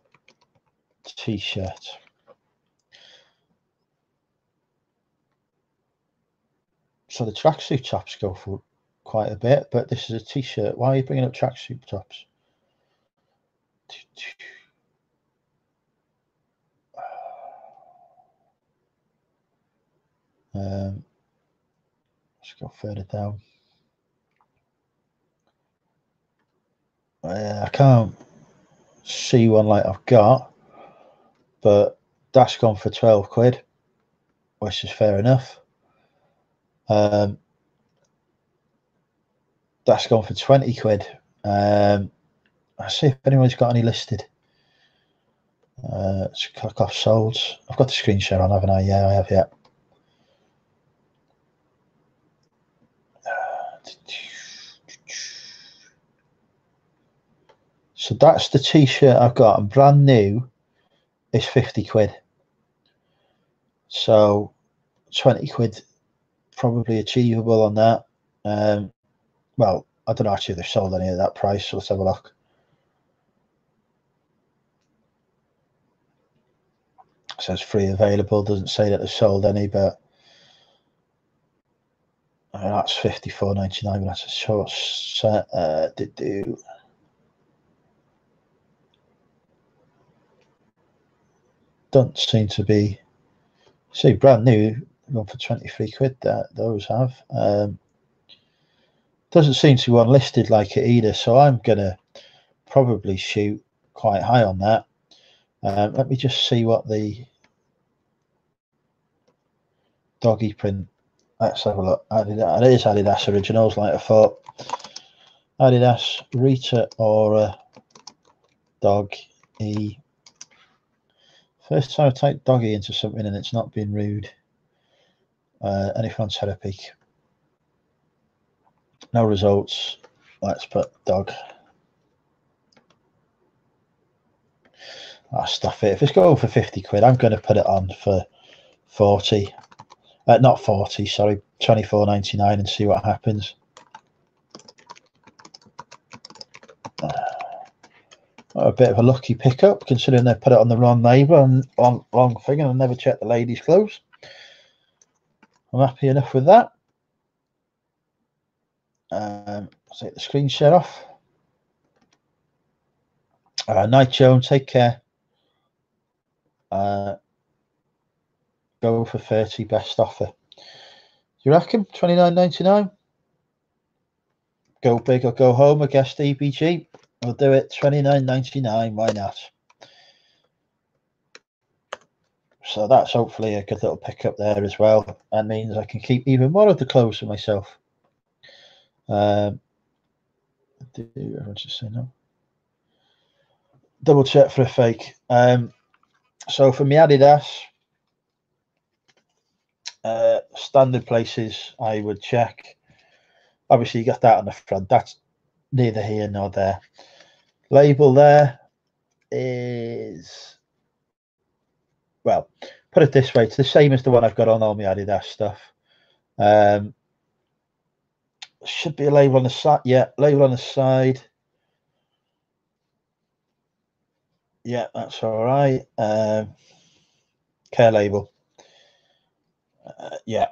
t-shirt. So the tracksuit tops go for quite a bit, but this is a t-shirt. Why are you bringing up tracksuit tops? Um, let's go further down. Uh, I can't see one like I've got, but that's gone for 12 quid, which is fair enough. Um, that's gone for 20 quid. Um, I see if anyone's got any listed. Uh, let's click off sold. I've got the screen share on, haven't I? Yeah, I have. Yeah. So that's the t-shirt I've got, and brand new is 50 quid. So 20 quid probably achievable on that. Um, well, I don't know actually if they've sold any at that price, so let's have a look. Says free available, doesn't say that they've sold any, but I mean, that's 54.99, that's a short set. Uh, did do. Don't seem to be see brand new going for 23 quid that those have um, doesn't seem to be unlisted like it either so i'm gonna probably shoot quite high on that um, let me just see what the doggy print let's have a look adidas, it is adidas originals like i thought adidas rita ora dog e first time i type doggy into something and it's not been rude uh, anything on peek? No results. Let's put dog. Ah, stuff it. If it's going for 50 quid, I'm going to put it on for 40. Uh, not 40, sorry, 24.99 and see what happens. Uh, a bit of a lucky pickup considering they put it on the wrong label and wrong, wrong thing and I never checked the ladies' clothes. I'm happy enough with that. Um, take the screen share off. Uh, Night Joan, take care. Uh, go for 30 best offer. You reckon 29.99? Go big or go home, I guess DBG. We'll do it 29.99. Why not? So that's hopefully a good little pickup there as well. And means I can keep even more of the clothes for myself. Um, do everyone just say no? Double check for a fake. Um, so for me Adidas, uh, standard places I would check. Obviously, you got that on the front. That's neither here nor there. Label there is well, put it this way, it's the same as the one I've got on all my Adidas stuff. Um, should be a label on the side. Yeah, label on the side. Yeah, that's all right. Um, care label. Uh, yeah.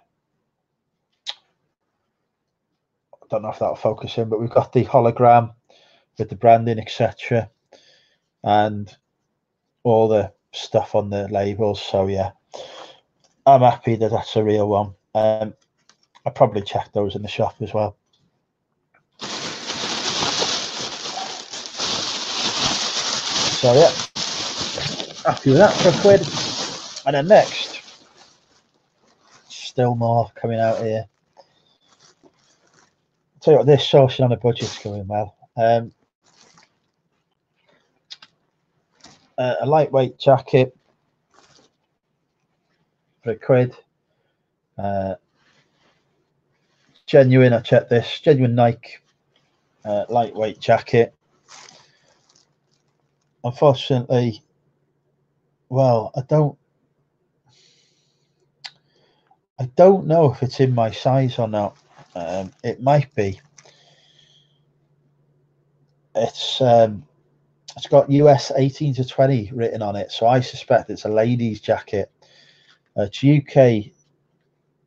I don't know if that'll focus in, but we've got the hologram with the branding, etc. And all the stuff on the labels. So yeah, I'm happy that that's a real one. Um, I probably checked those in the shop as well. So yeah, happy with that for a quid. And then next, still more coming out here. Tell you what, this sauce on a budget's going well. Um, uh, a lightweight jacket for a quid. Uh, genuine, I checked this, genuine Nike uh, lightweight jacket. Unfortunately, well, I don't I don't know if it's in my size or not. Um, it might be. It's um, it's got US 18 to 20 written on it, so I suspect it's a ladies' jacket. It's UK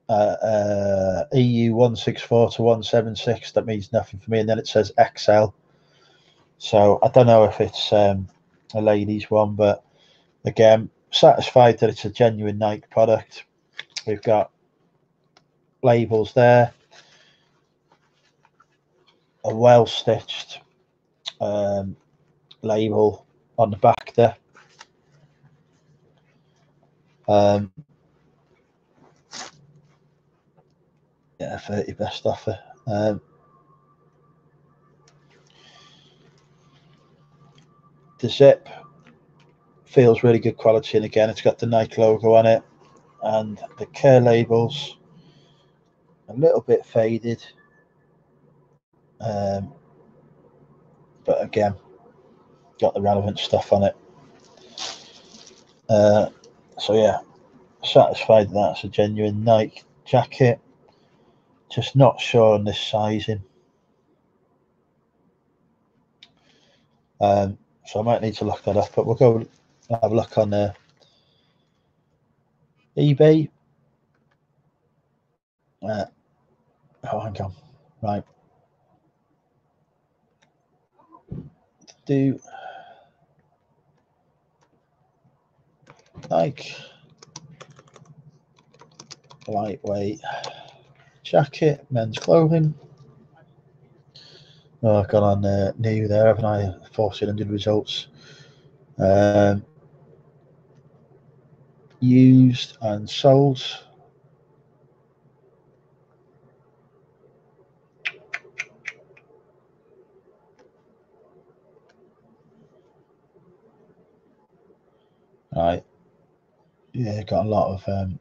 uh, uh, EU 164 to 176. That means nothing for me. And then it says XL. So I don't know if it's um, a ladies' one, but again, satisfied that it's a genuine Nike product. We've got labels there, a well stitched um, label on the back there. Um, yeah, 30 best offer. Um, the zip feels really good quality, and again, it's got the Nike logo on it, and the care labels a little bit faded. Um, but again, got the relevant stuff on it. Uh, so yeah, satisfied that's a genuine Nike jacket. Just not sure on this sizing. Um, so I might need to look that up, but we'll go have a look on uh, eBay. Uh, oh, hang on. Right. Do like lightweight jacket, men's clothing. Oh, I've gone on uh, new there, haven't I? 1400 results. Um, used and sold. Right. Yeah, got a lot of um,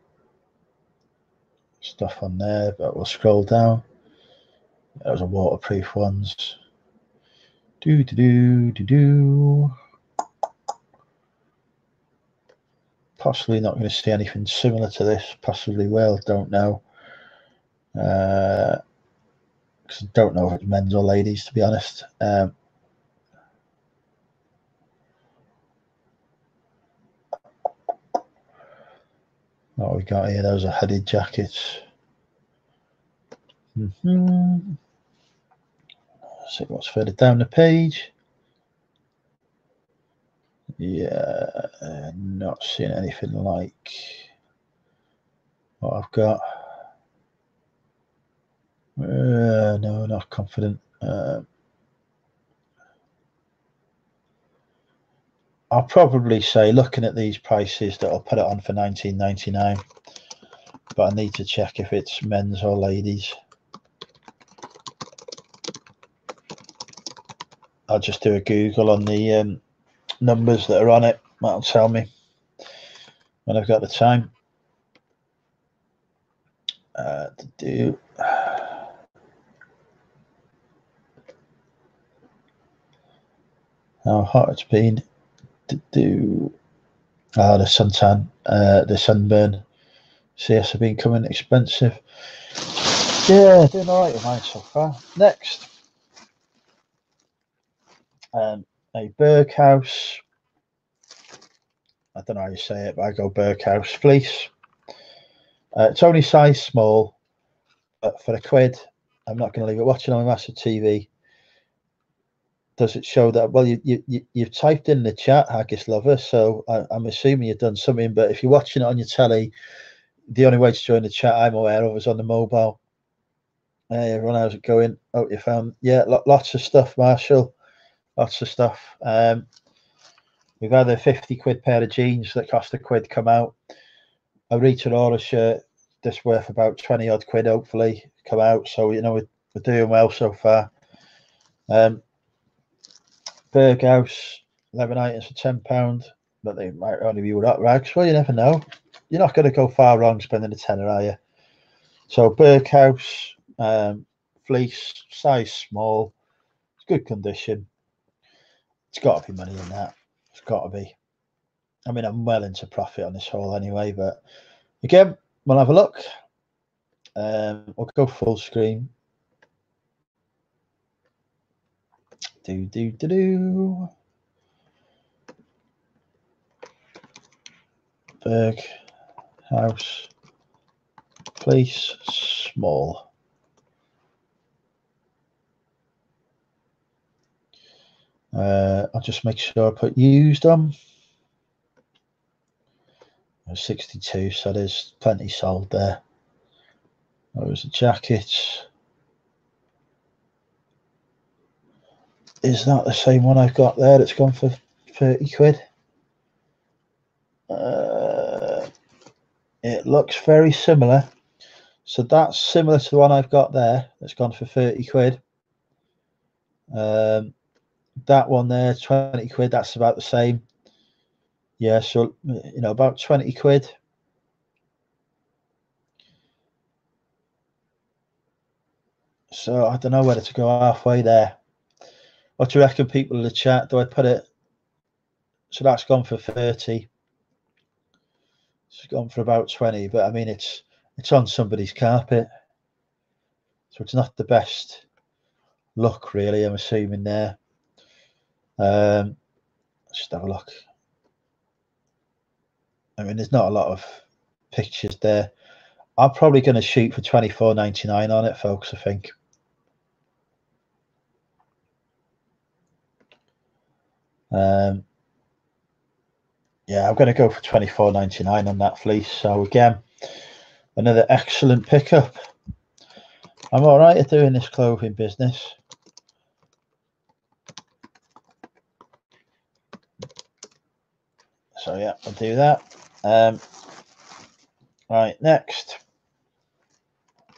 stuff on there, but we'll scroll down. Those are waterproof ones. Do do do do do. Possibly not going to see anything similar to this. Possibly will. Don't know. Uh, cause I don't know if it's men's or ladies, to be honest. Um, what we got here? Those are hooded jackets. Mm -hmm. see what's further down the page. Yeah, not seeing anything like what I've got. Uh, no, not confident. Uh, I'll probably say, looking at these prices, that I'll put it on for 19.99. But I need to check if it's men's or ladies. I'll just do a Google on the um, numbers that are on it. That'll tell me when I've got the time. Uh, to do how hot it's been to do uh, the suntan, uh, the sunburn CS have been coming expensive. Yeah, doing all right with mine so far. Next, um, a Berghaus. I don't know how you say it, but I go Berghaus fleece. Uh, it's only size small, but for a quid, I'm not going to leave it watching on my massive TV. Does it show that? Well, you, you, you've typed in the chat, Haggis Lover, so I, I'm assuming you've done something, but if you're watching it on your telly, the only way to join the chat I'm aware of is on the mobile. Hey, everyone, how's it going? Oh, you found, yeah, lots of stuff, Marshall lots of stuff. Um, we've had a 50 quid pair of jeans that cost a quid come out. A Rita Ora shirt that's worth about 20 odd quid, hopefully, come out. So, you know, we're, we're doing well so far. Um, Berghaus, 11 items for £10, but they might only be that rags. Well, you never know. You're not going to go far wrong spending a tenner, are you? So, Berghaus, um, fleece, size small, it's good condition. It's got to be money in that. It's got to be. I mean, I'm well into profit on this hole anyway, but again, we'll have a look. Um, we'll go full screen. Do, do, do, do. Berg, house, place, small. Uh, I'll just make sure I put used on. 62, so there's plenty sold there. There's a jacket. Is that the same one I've got there that's gone for 30 quid? Uh, it looks very similar. So that's similar to the one I've got there that's gone for 30 quid. Um, that one there, 20 quid, that's about the same. Yeah, so, you know, about 20 quid. So I don't know whether to go halfway there. What do you reckon, people in the chat? Do I put it? So that's gone for 30. It's gone for about 20, but I mean, it's it's on somebody's carpet. So it's not the best look, really, I'm assuming there. Um, just have a look. I mean, there's not a lot of pictures there. I'm probably going to shoot for 24.99 on it, folks. I think. Um, yeah, I'm going to go for 24.99 on that fleece. So again, another excellent pickup. I'm all right at doing this clothing business. So yeah, I'll do that. Um, right, next.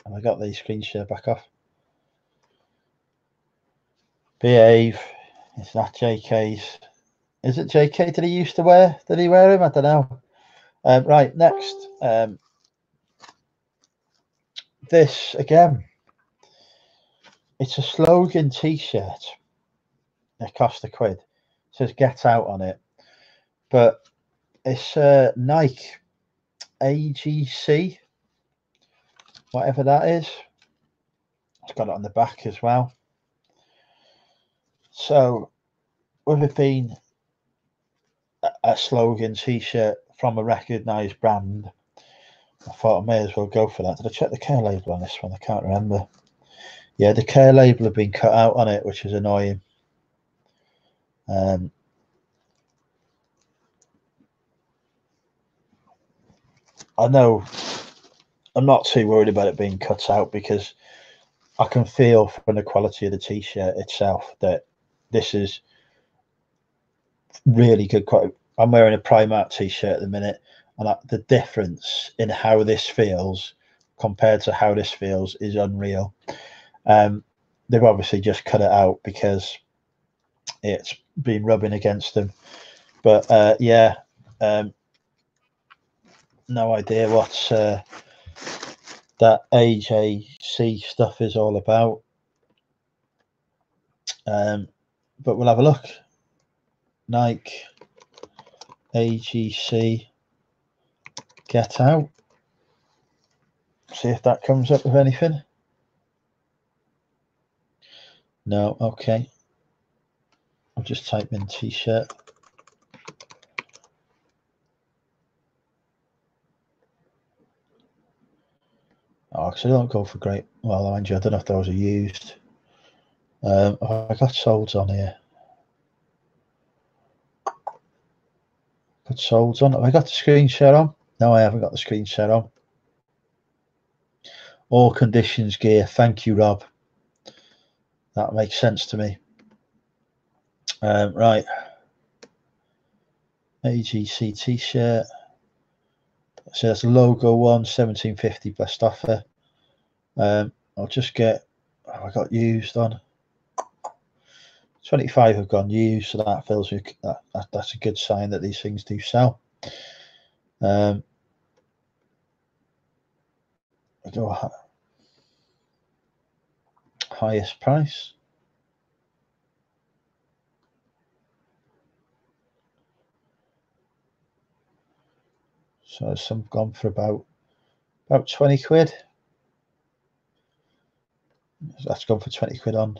Have I got the screen share back off? Behave. Is that JK's? Is it JK? Did he used to wear? Did he wear him? I don't know. Um, right, next. Um, this again. It's a slogan T-shirt. It cost a quid. It says "Get Out" on it, but it's uh, Nike AGC, whatever that is. It's got it on the back as well. So, with it being a slogan T-shirt from a recognised brand, I thought I may as well go for that. Did I check the care label on this one? I can't remember. Yeah, the care label had been cut out on it, which is annoying. Um, I know I'm not too worried about it being cut out because I can feel from the quality of the t-shirt itself that this is really good. I'm wearing a Primark t-shirt at the minute, and the difference in how this feels compared to how this feels is unreal. Um, they've obviously just cut it out because it's been rubbing against them. But uh, yeah, um, no idea what uh, that AJC stuff is all about. Um, but we'll have a look. Nike AGC get out. See if that comes up with anything. No, okay. I'll just type in t-shirt. Oh, because I don't go for great. Well, mind you, I don't know if those are used. Um, I got solds on here. Got solds on. Have I got the screen share on? No, I haven't got the screen share on. All conditions gear. Thank you, Rob. That makes sense to me. Um, right. AGC t-shirt. So that's logo one, 1750 best offer. Um, I'll just get, oh, I got used on. 25 have gone used, so that feels that, that, that's a good sign that these things do sell. Um, highest price. So some gone for about about 20 quid. That's gone for 20 quid on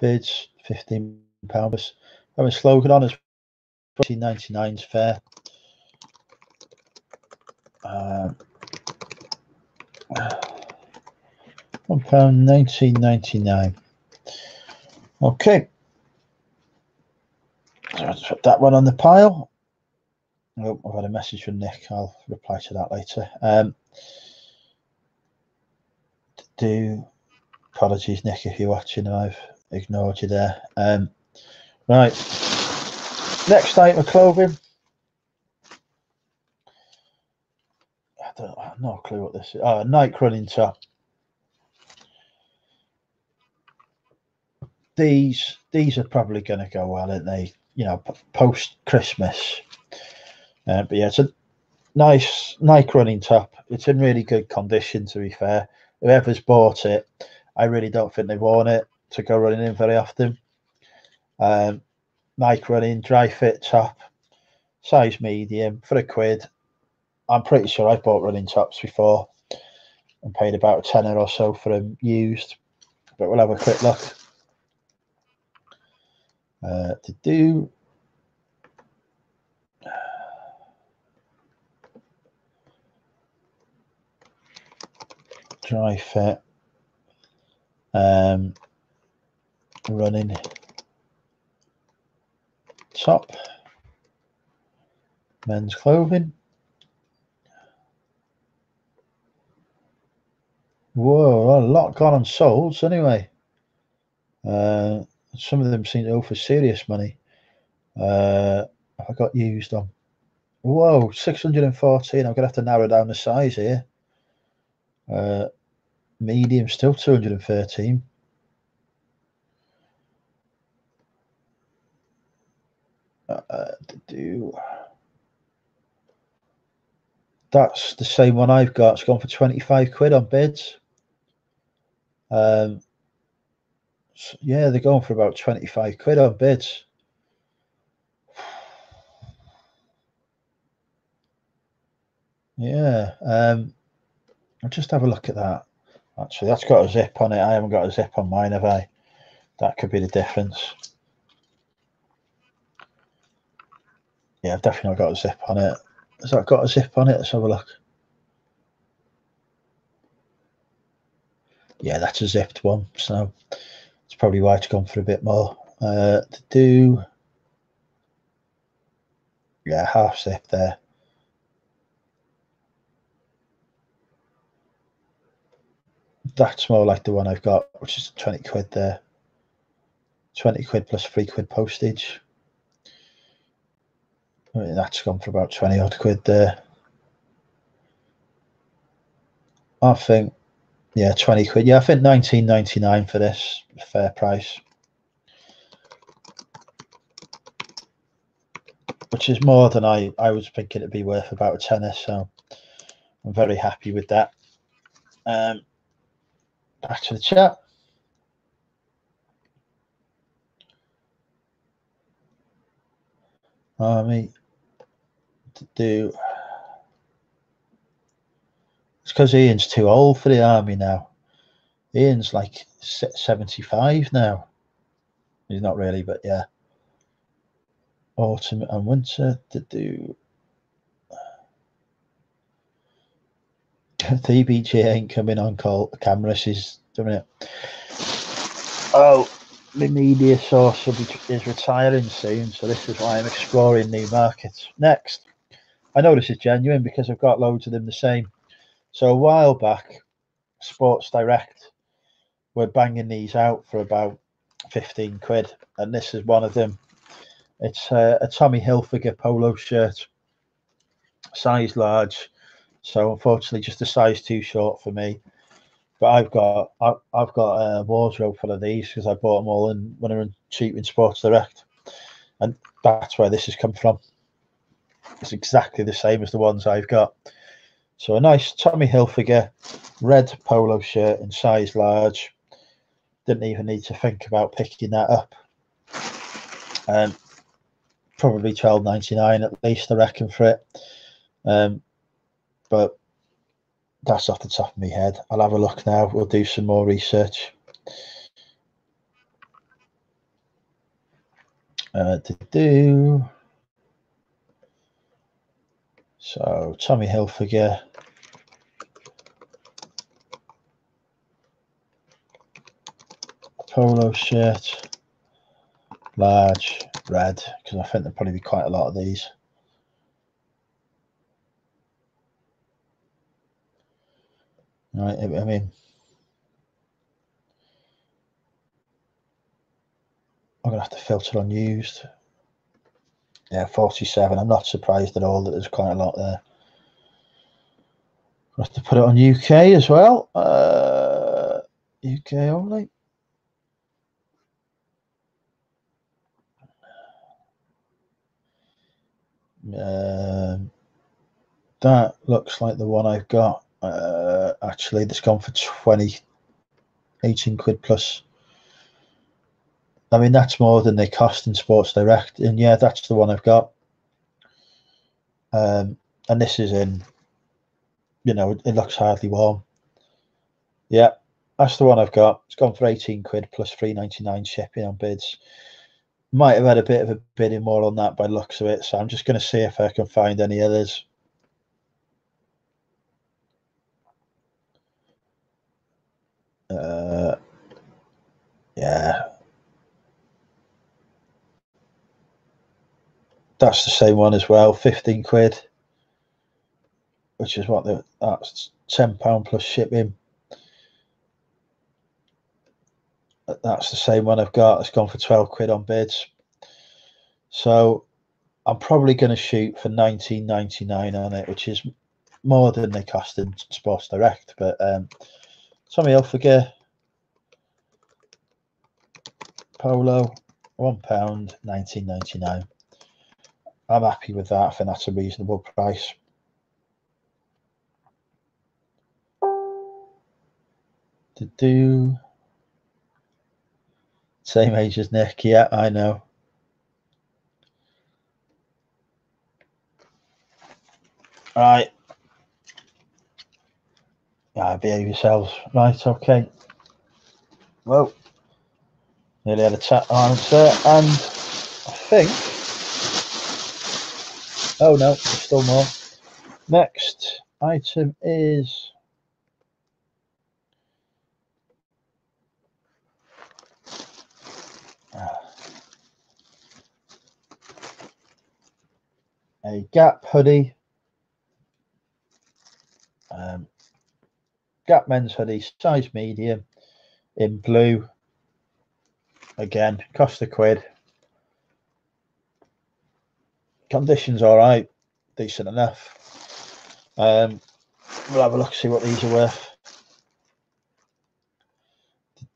bids, 15 pounds. Having slogan on is 14.99 is fair. Um, one pound nineteen ninety nine. Okay. So let's put that one on the pile. Oh, I've had a message from Nick. I'll reply to that later. Um, do apologies, Nick, if you're watching. I've ignored you there. Um, right. Next item of clothing. I don't I have no clue what this is. Oh, Nike running top. these these are probably going to go well, aren't they? You know, post Christmas. Uh, but yeah, it's a nice Nike running top. It's in really good condition, to be fair. Whoever's bought it, I really don't think they've worn it to go running in very often. Um, Nike running Dri-FIT top, size medium for a quid. I'm pretty sure I've bought running tops before and paid about a tenner or so for them used. But we'll have a quick look. Uh, to do Dri-FIT um, running top men's clothing Whoa, a lot gone on souls anyway. Uh, some of them seem to go for serious money. Uh, I got used on. Whoa, 614. I'm to have to narrow down the size here. Uh, medium still 213. Uh, to do. That's the same one I've got. It's gone for 25 quid on bids. Um, so yeah, they're going for about 25 quid on bids. Yeah, um, I'll just have a look at that. Actually, that's got a zip on it. I haven't got a zip on mine, have I? That could be the difference. Yeah, I've definitely got a zip on it. Has that got a zip on it? Let's have a look. Yeah, that's a zipped one. So it's probably why it's gone for a bit more. Uh, to do, yeah, half zip there. That's more like the one I've got, which is 20 quid there. 20 quid plus 3 quid postage. I mean, that's gone for about 20 odd quid there. I think, yeah, 20 quid. Yeah, I think 19.99 for this, fair price. Which is more than I, I was thinking it'd be worth about a tenner, so I'm very happy with that. Um, back to the chat. Army to do. It's because Ian's too old for the army now. Ian's like 75 now. He's not really, but yeah. Autumn and winter to do. The ain't coming on call camera. She's doing it. Oh, the media source be, is retiring soon, so this is why I'm exploring new markets. Next, I know this is genuine because I've got loads of them the same. So a while back, Sports Direct were banging these out for about 15 quid, and this is one of them. It's a, a Tommy Hilfiger polo shirt, size large, so unfortunately just a size too short for me. But I've got I, have got a wardrobe full of these because I bought them all in when I was cheap in Sports Direct, and that's where this has come from. It's exactly the same as the ones I've got. So a nice Tommy Hilfiger red polo shirt in size large. Didn't even need to think about picking that up. Um, probably twelve ninety nine at least, I reckon for it. Um, but that's off the top of my head. I'll have a look now. We'll do some more research. Uh, to do. So Tommy Hilfiger. Polo shirt, large, red, because I think there'll probably be quite a lot of these. I, I mean, I'm going to have to filter unused. Yeah, 47. I'm not surprised at all that there's quite a lot there. I have to put it on UK as well. Uh, UK only. Um, that looks like the one I've got. Uh, actually, that's gone for 20, 18 quid plus. I mean, that's more than they cost in Sports Direct. And yeah, that's the one I've got. Um, and this is in, you know, it looks hardly warm. Yeah, that's the one I've got. It's gone for 18 quid plus 3.99 shipping on bids. Might have had a bit of a bidding more on that by looks of it. So I'm just going to see if I can find any others. Uh, yeah. That's the same one as well, 15 quid, which is what the that's 10 pound plus shipping. That's the same one I've got. It's gone for 12 quid on bids. So I'm probably going to shoot for 19.99 on it, which is more than they cost in Sports Direct. But um, Tommy Hilfiger, Polo, one pound, 19.99. I'm happy with that. I think that's a reasonable price. To do. Same age as Nick. Yeah, I know. Right. Yeah, behave yourselves. Right, okay. Well, nearly had a chat answer, and I think. Oh no, there's still more. Next item is a Gap hoodie. Um, Gap men's hoodie, size medium, in blue. Again, cost a quid. Conditions all right, decent enough. Um, we'll have a look, see what these are worth.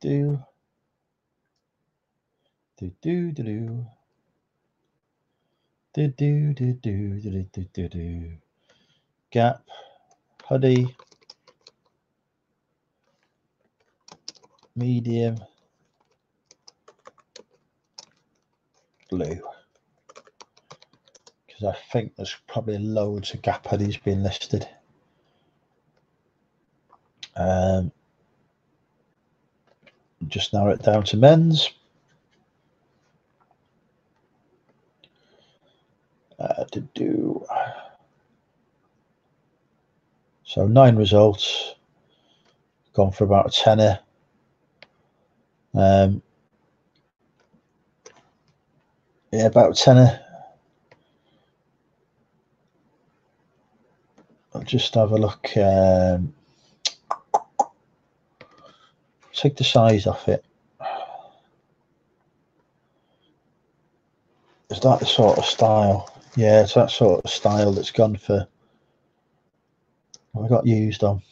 Do do do do do. Do do do do do do do do. Gap hoodie. Medium. Blue. Because I think there's probably loads of Gap being listed. Um, just narrow it down to men's. uh, to do. So nine results, gone for about a tenner. Um, yeah, about tenner. I'll just have a look. Um, take the size off it. Is that the sort of style? Yeah, it's that sort of style that's gone for. I got used on.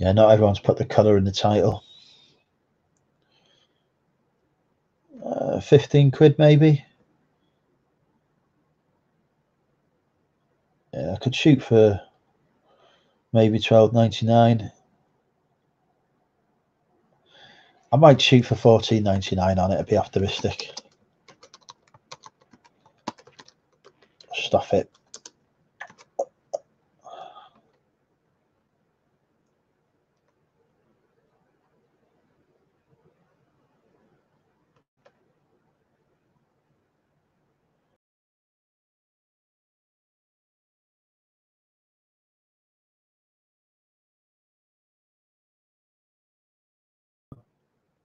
Yeah, not everyone's put the colour in the title. Uh, 15 quid maybe. Yeah, I could shoot for maybe 12.99. I might shoot for fourteen ninety nine on it. It'd be optimistic. Stuff it.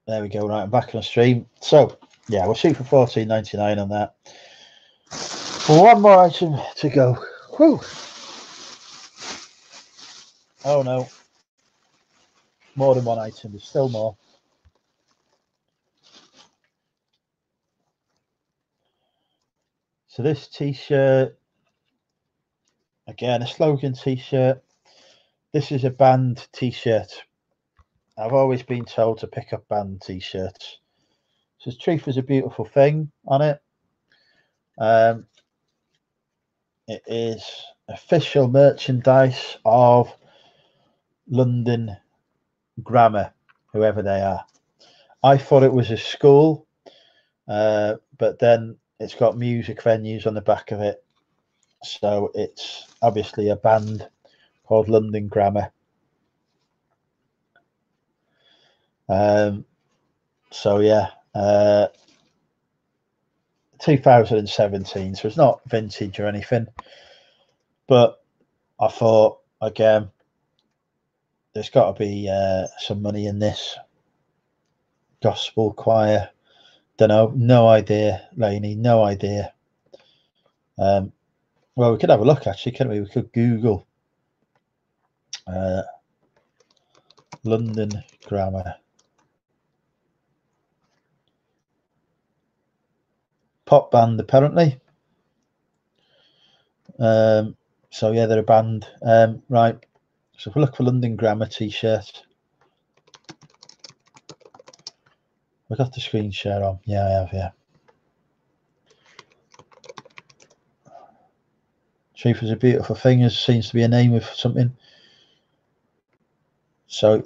There we go. Right, I'm back on the stream. So, yeah, we'll shoot for fourteen ninety nine on that. One more item to go. Whew. Oh no. More than one item. There's still more. So this t-shirt, again, a slogan t-shirt. This is a band t-shirt I've always been told to pick up band t-shirts. says truth is a beautiful thing on it. Um, it is official merchandise of London Grammar, whoever they are. I thought it was a school, uh, but then it's got music venues on the back of it. So it's obviously a band called London Grammar. Um, so yeah, uh, 2017, so it's not vintage or anything. But I thought again, there's got to be uh, some money in this gospel choir. Don't know, no idea, Laney, no idea. Um, well, we could have a look actually, couldn't we? We could Google uh, London grammar. Pop band, apparently. Um, so yeah, they're a band. Um, right. So if we look for London Grammar t-shirt. We got the screen share on. Yeah, I have, yeah. Chief is a beautiful thing. It seems to be a name of something. So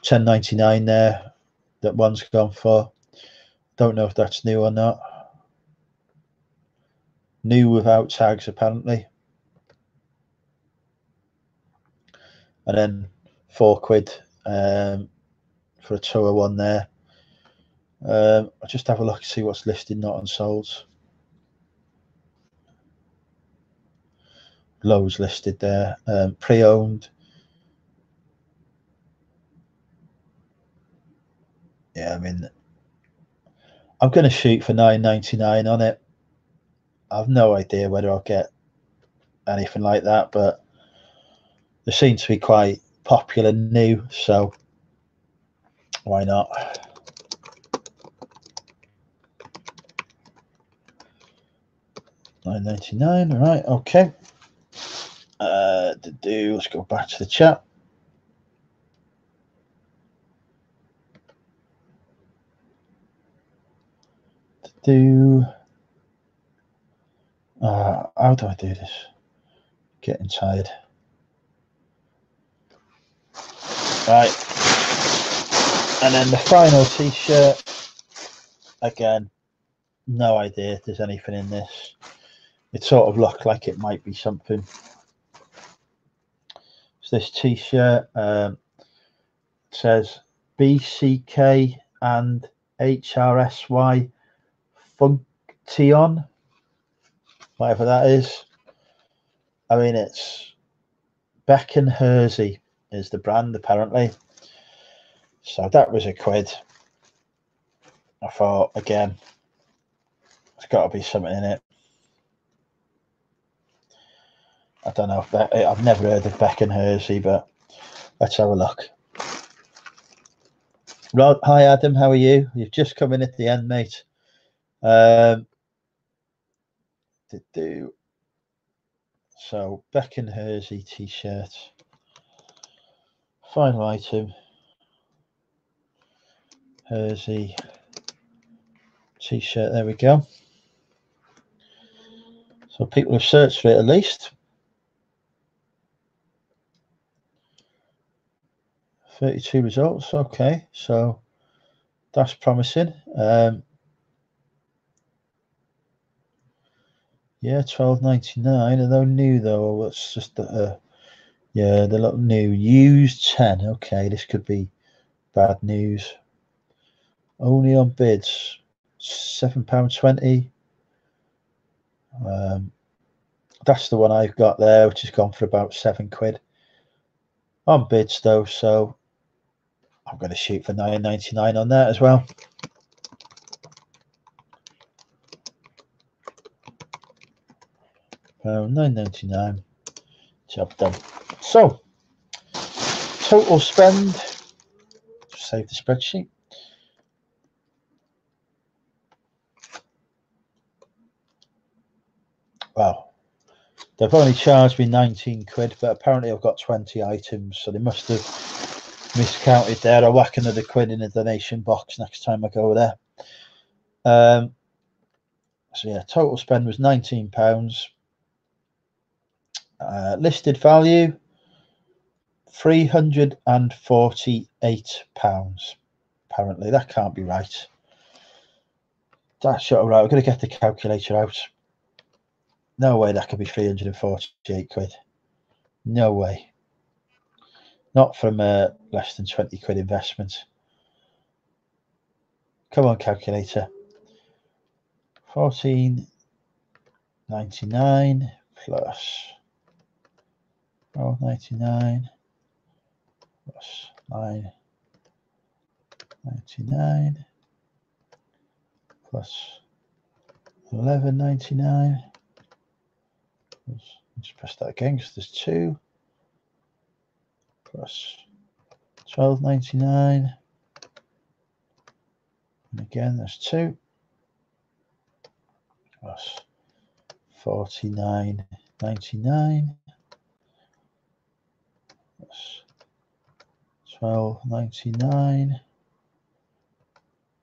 1099 there that one's gone for. Don't know if that's new or not. New without tags apparently. and then four quid um, for a tour one there. Um, I'll just have a look and see what's listed, not unsold. Lows listed there, um, pre-owned. Yeah, I mean, I'm going to shoot for 9.99 on it. I've no idea whether I'll get anything like that, but they seem to be quite popular new, so why not? Nine ninety nine. Right. Okay. Uh, to do. Let's go back to the chat. To do. Uh, how do I do this? Getting tired. Right. And then the final t-shirt. Again, no idea if there's anything in this. It sort of looked like it might be something. So this t-shirt um, says BCK and HRSY Function, whatever that is. I mean, it's Beck and Hersey is the brand apparently. So that was a quid. I thought again, there's got to be something in it. I don't know I've never heard of Beck and Hersey, but let's have a look. Right, hi Adam, how are you? You've just come in at the end, mate. Um, to do so Beck and Hersey t-shirt. Final item. Hersey t-shirt. There we go. So people have searched for it at least. 32 results. Okay, so that's promising. Um, yeah, 12.99. Although new though, it's just a yeah, they look new. Used 10. Okay, this could be bad news. Only on bids. £7.20. Um, that's the one I've got there, which has gone for about seven quid. On bids though, so I'm going to shoot for 9.99 on that as well. 9.99. Job done. So, total spend, save the spreadsheet. Wow, they've only charged me 19 quid, but apparently I've got 20 items, so they must have miscounted there. I'll whack another quid in the donation box next time I go there. Um, so yeah, total spend was nineteen pounds. Uh, listed value three hundred and forty-eight pounds. Apparently, that can't be right. That's all right. We're going to get the calculator out. No way that could be 348 quid. No way. Not from a less than 20 quid investment. Come on, calculator. 14.99 plus 12.99 plus 9.99 plus 11.99 just press that again because there's two. Plus 12.99 and again there's two. Plus 49.99 plus 12.99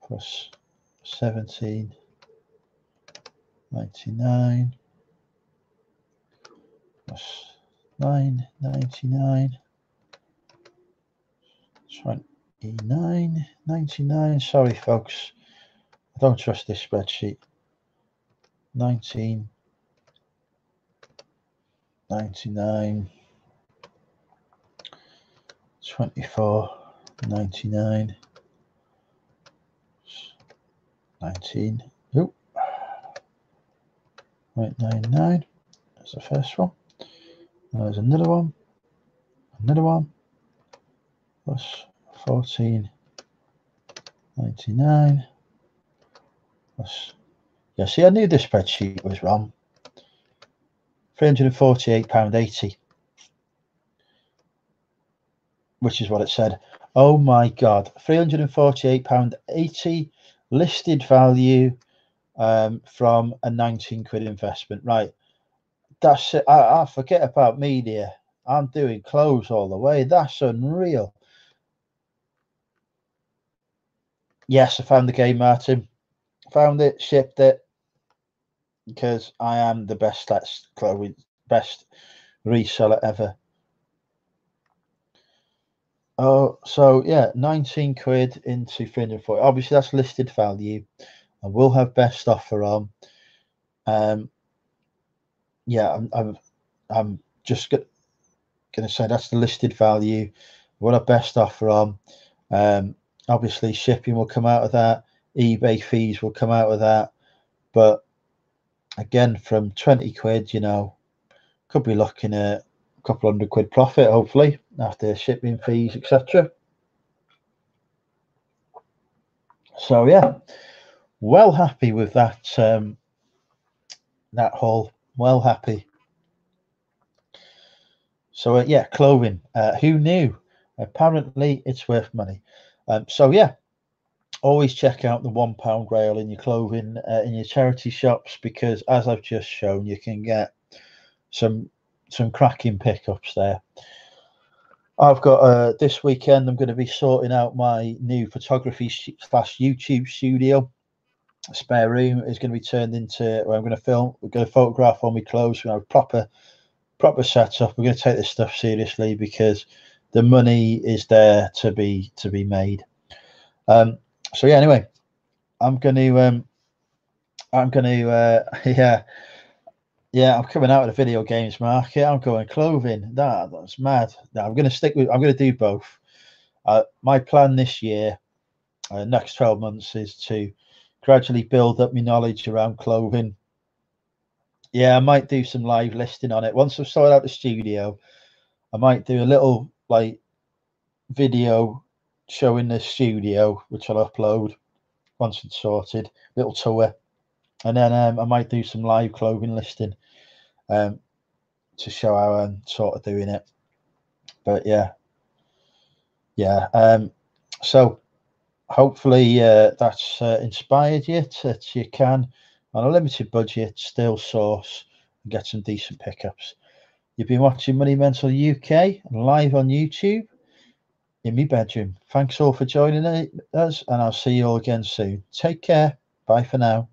plus 17.99 plus 9.99 29.99 sorry folks. I don't trust this spreadsheet. 19 99 24 99 19 oh, 0.99 that's the first one. There's another one. Another one. Plus 14 99 plus yeah, see, I knew the spreadsheet was wrong. £348.80, which is what it said. Oh my God, £348.80 listed value um, from a 19 quid investment. Right, that's it. I, I forget about media. I'm doing clothes all the way. That's unreal. Yes, I found the game, Martin. Found it, shipped it because I am the best that's best reseller ever. Oh, so yeah, 19 quid into 340. Obviously, that's listed value. I will have best offer on. Um, yeah, I'm, I'm, I'm just going to say that's the listed value. What a best offer on. Um, obviously, shipping will come out of that. eBay fees will come out of that. But again from 20 quid you know could be looking at couple hundred quid profit hopefully after shipping fees etc so yeah well happy with that um that haul. Well happy. So uh, yeah clothing uh, who knew? Apparently it's worth money. Um so yeah always check out the one pound grail in your clothing uh, in your charity shops because as i've just shown you can get some some cracking pickups there. I've got uh this weekend i'm going to be sorting out my new photography slash youtube studio. Spare room is going to be turned into where i'm going to film we're going to photograph all my clothes we have proper proper setup. We're going to take this stuff seriously because the money is there to be to be made. Um so yeah, anyway, I'm going to, um, I'm going to, uh, yeah, yeah, I'm coming out of the video games market. I'm going clothing. That that's mad. No, I'm going to stick with. I'm going to do both. Uh, my plan this year, uh, next 12 months, is to gradually build up my knowledge around clothing. Yeah, I might do some live listing on it once I've sorted out the studio. I might do a little like video showing the studio, which I'll upload once it's sorted, little tour. And then um, I might do some live clothing listing um, to show how I'm sort of doing it. But yeah, yeah. Um, so hopefully uh, that's uh, inspired you that you can, on a limited budget, still source and get some decent pickups. You've been watching Money Mental UK live on YouTube in my bedroom. Thanks all for joining us, and I'll see you all again soon. Take care. Bye for now.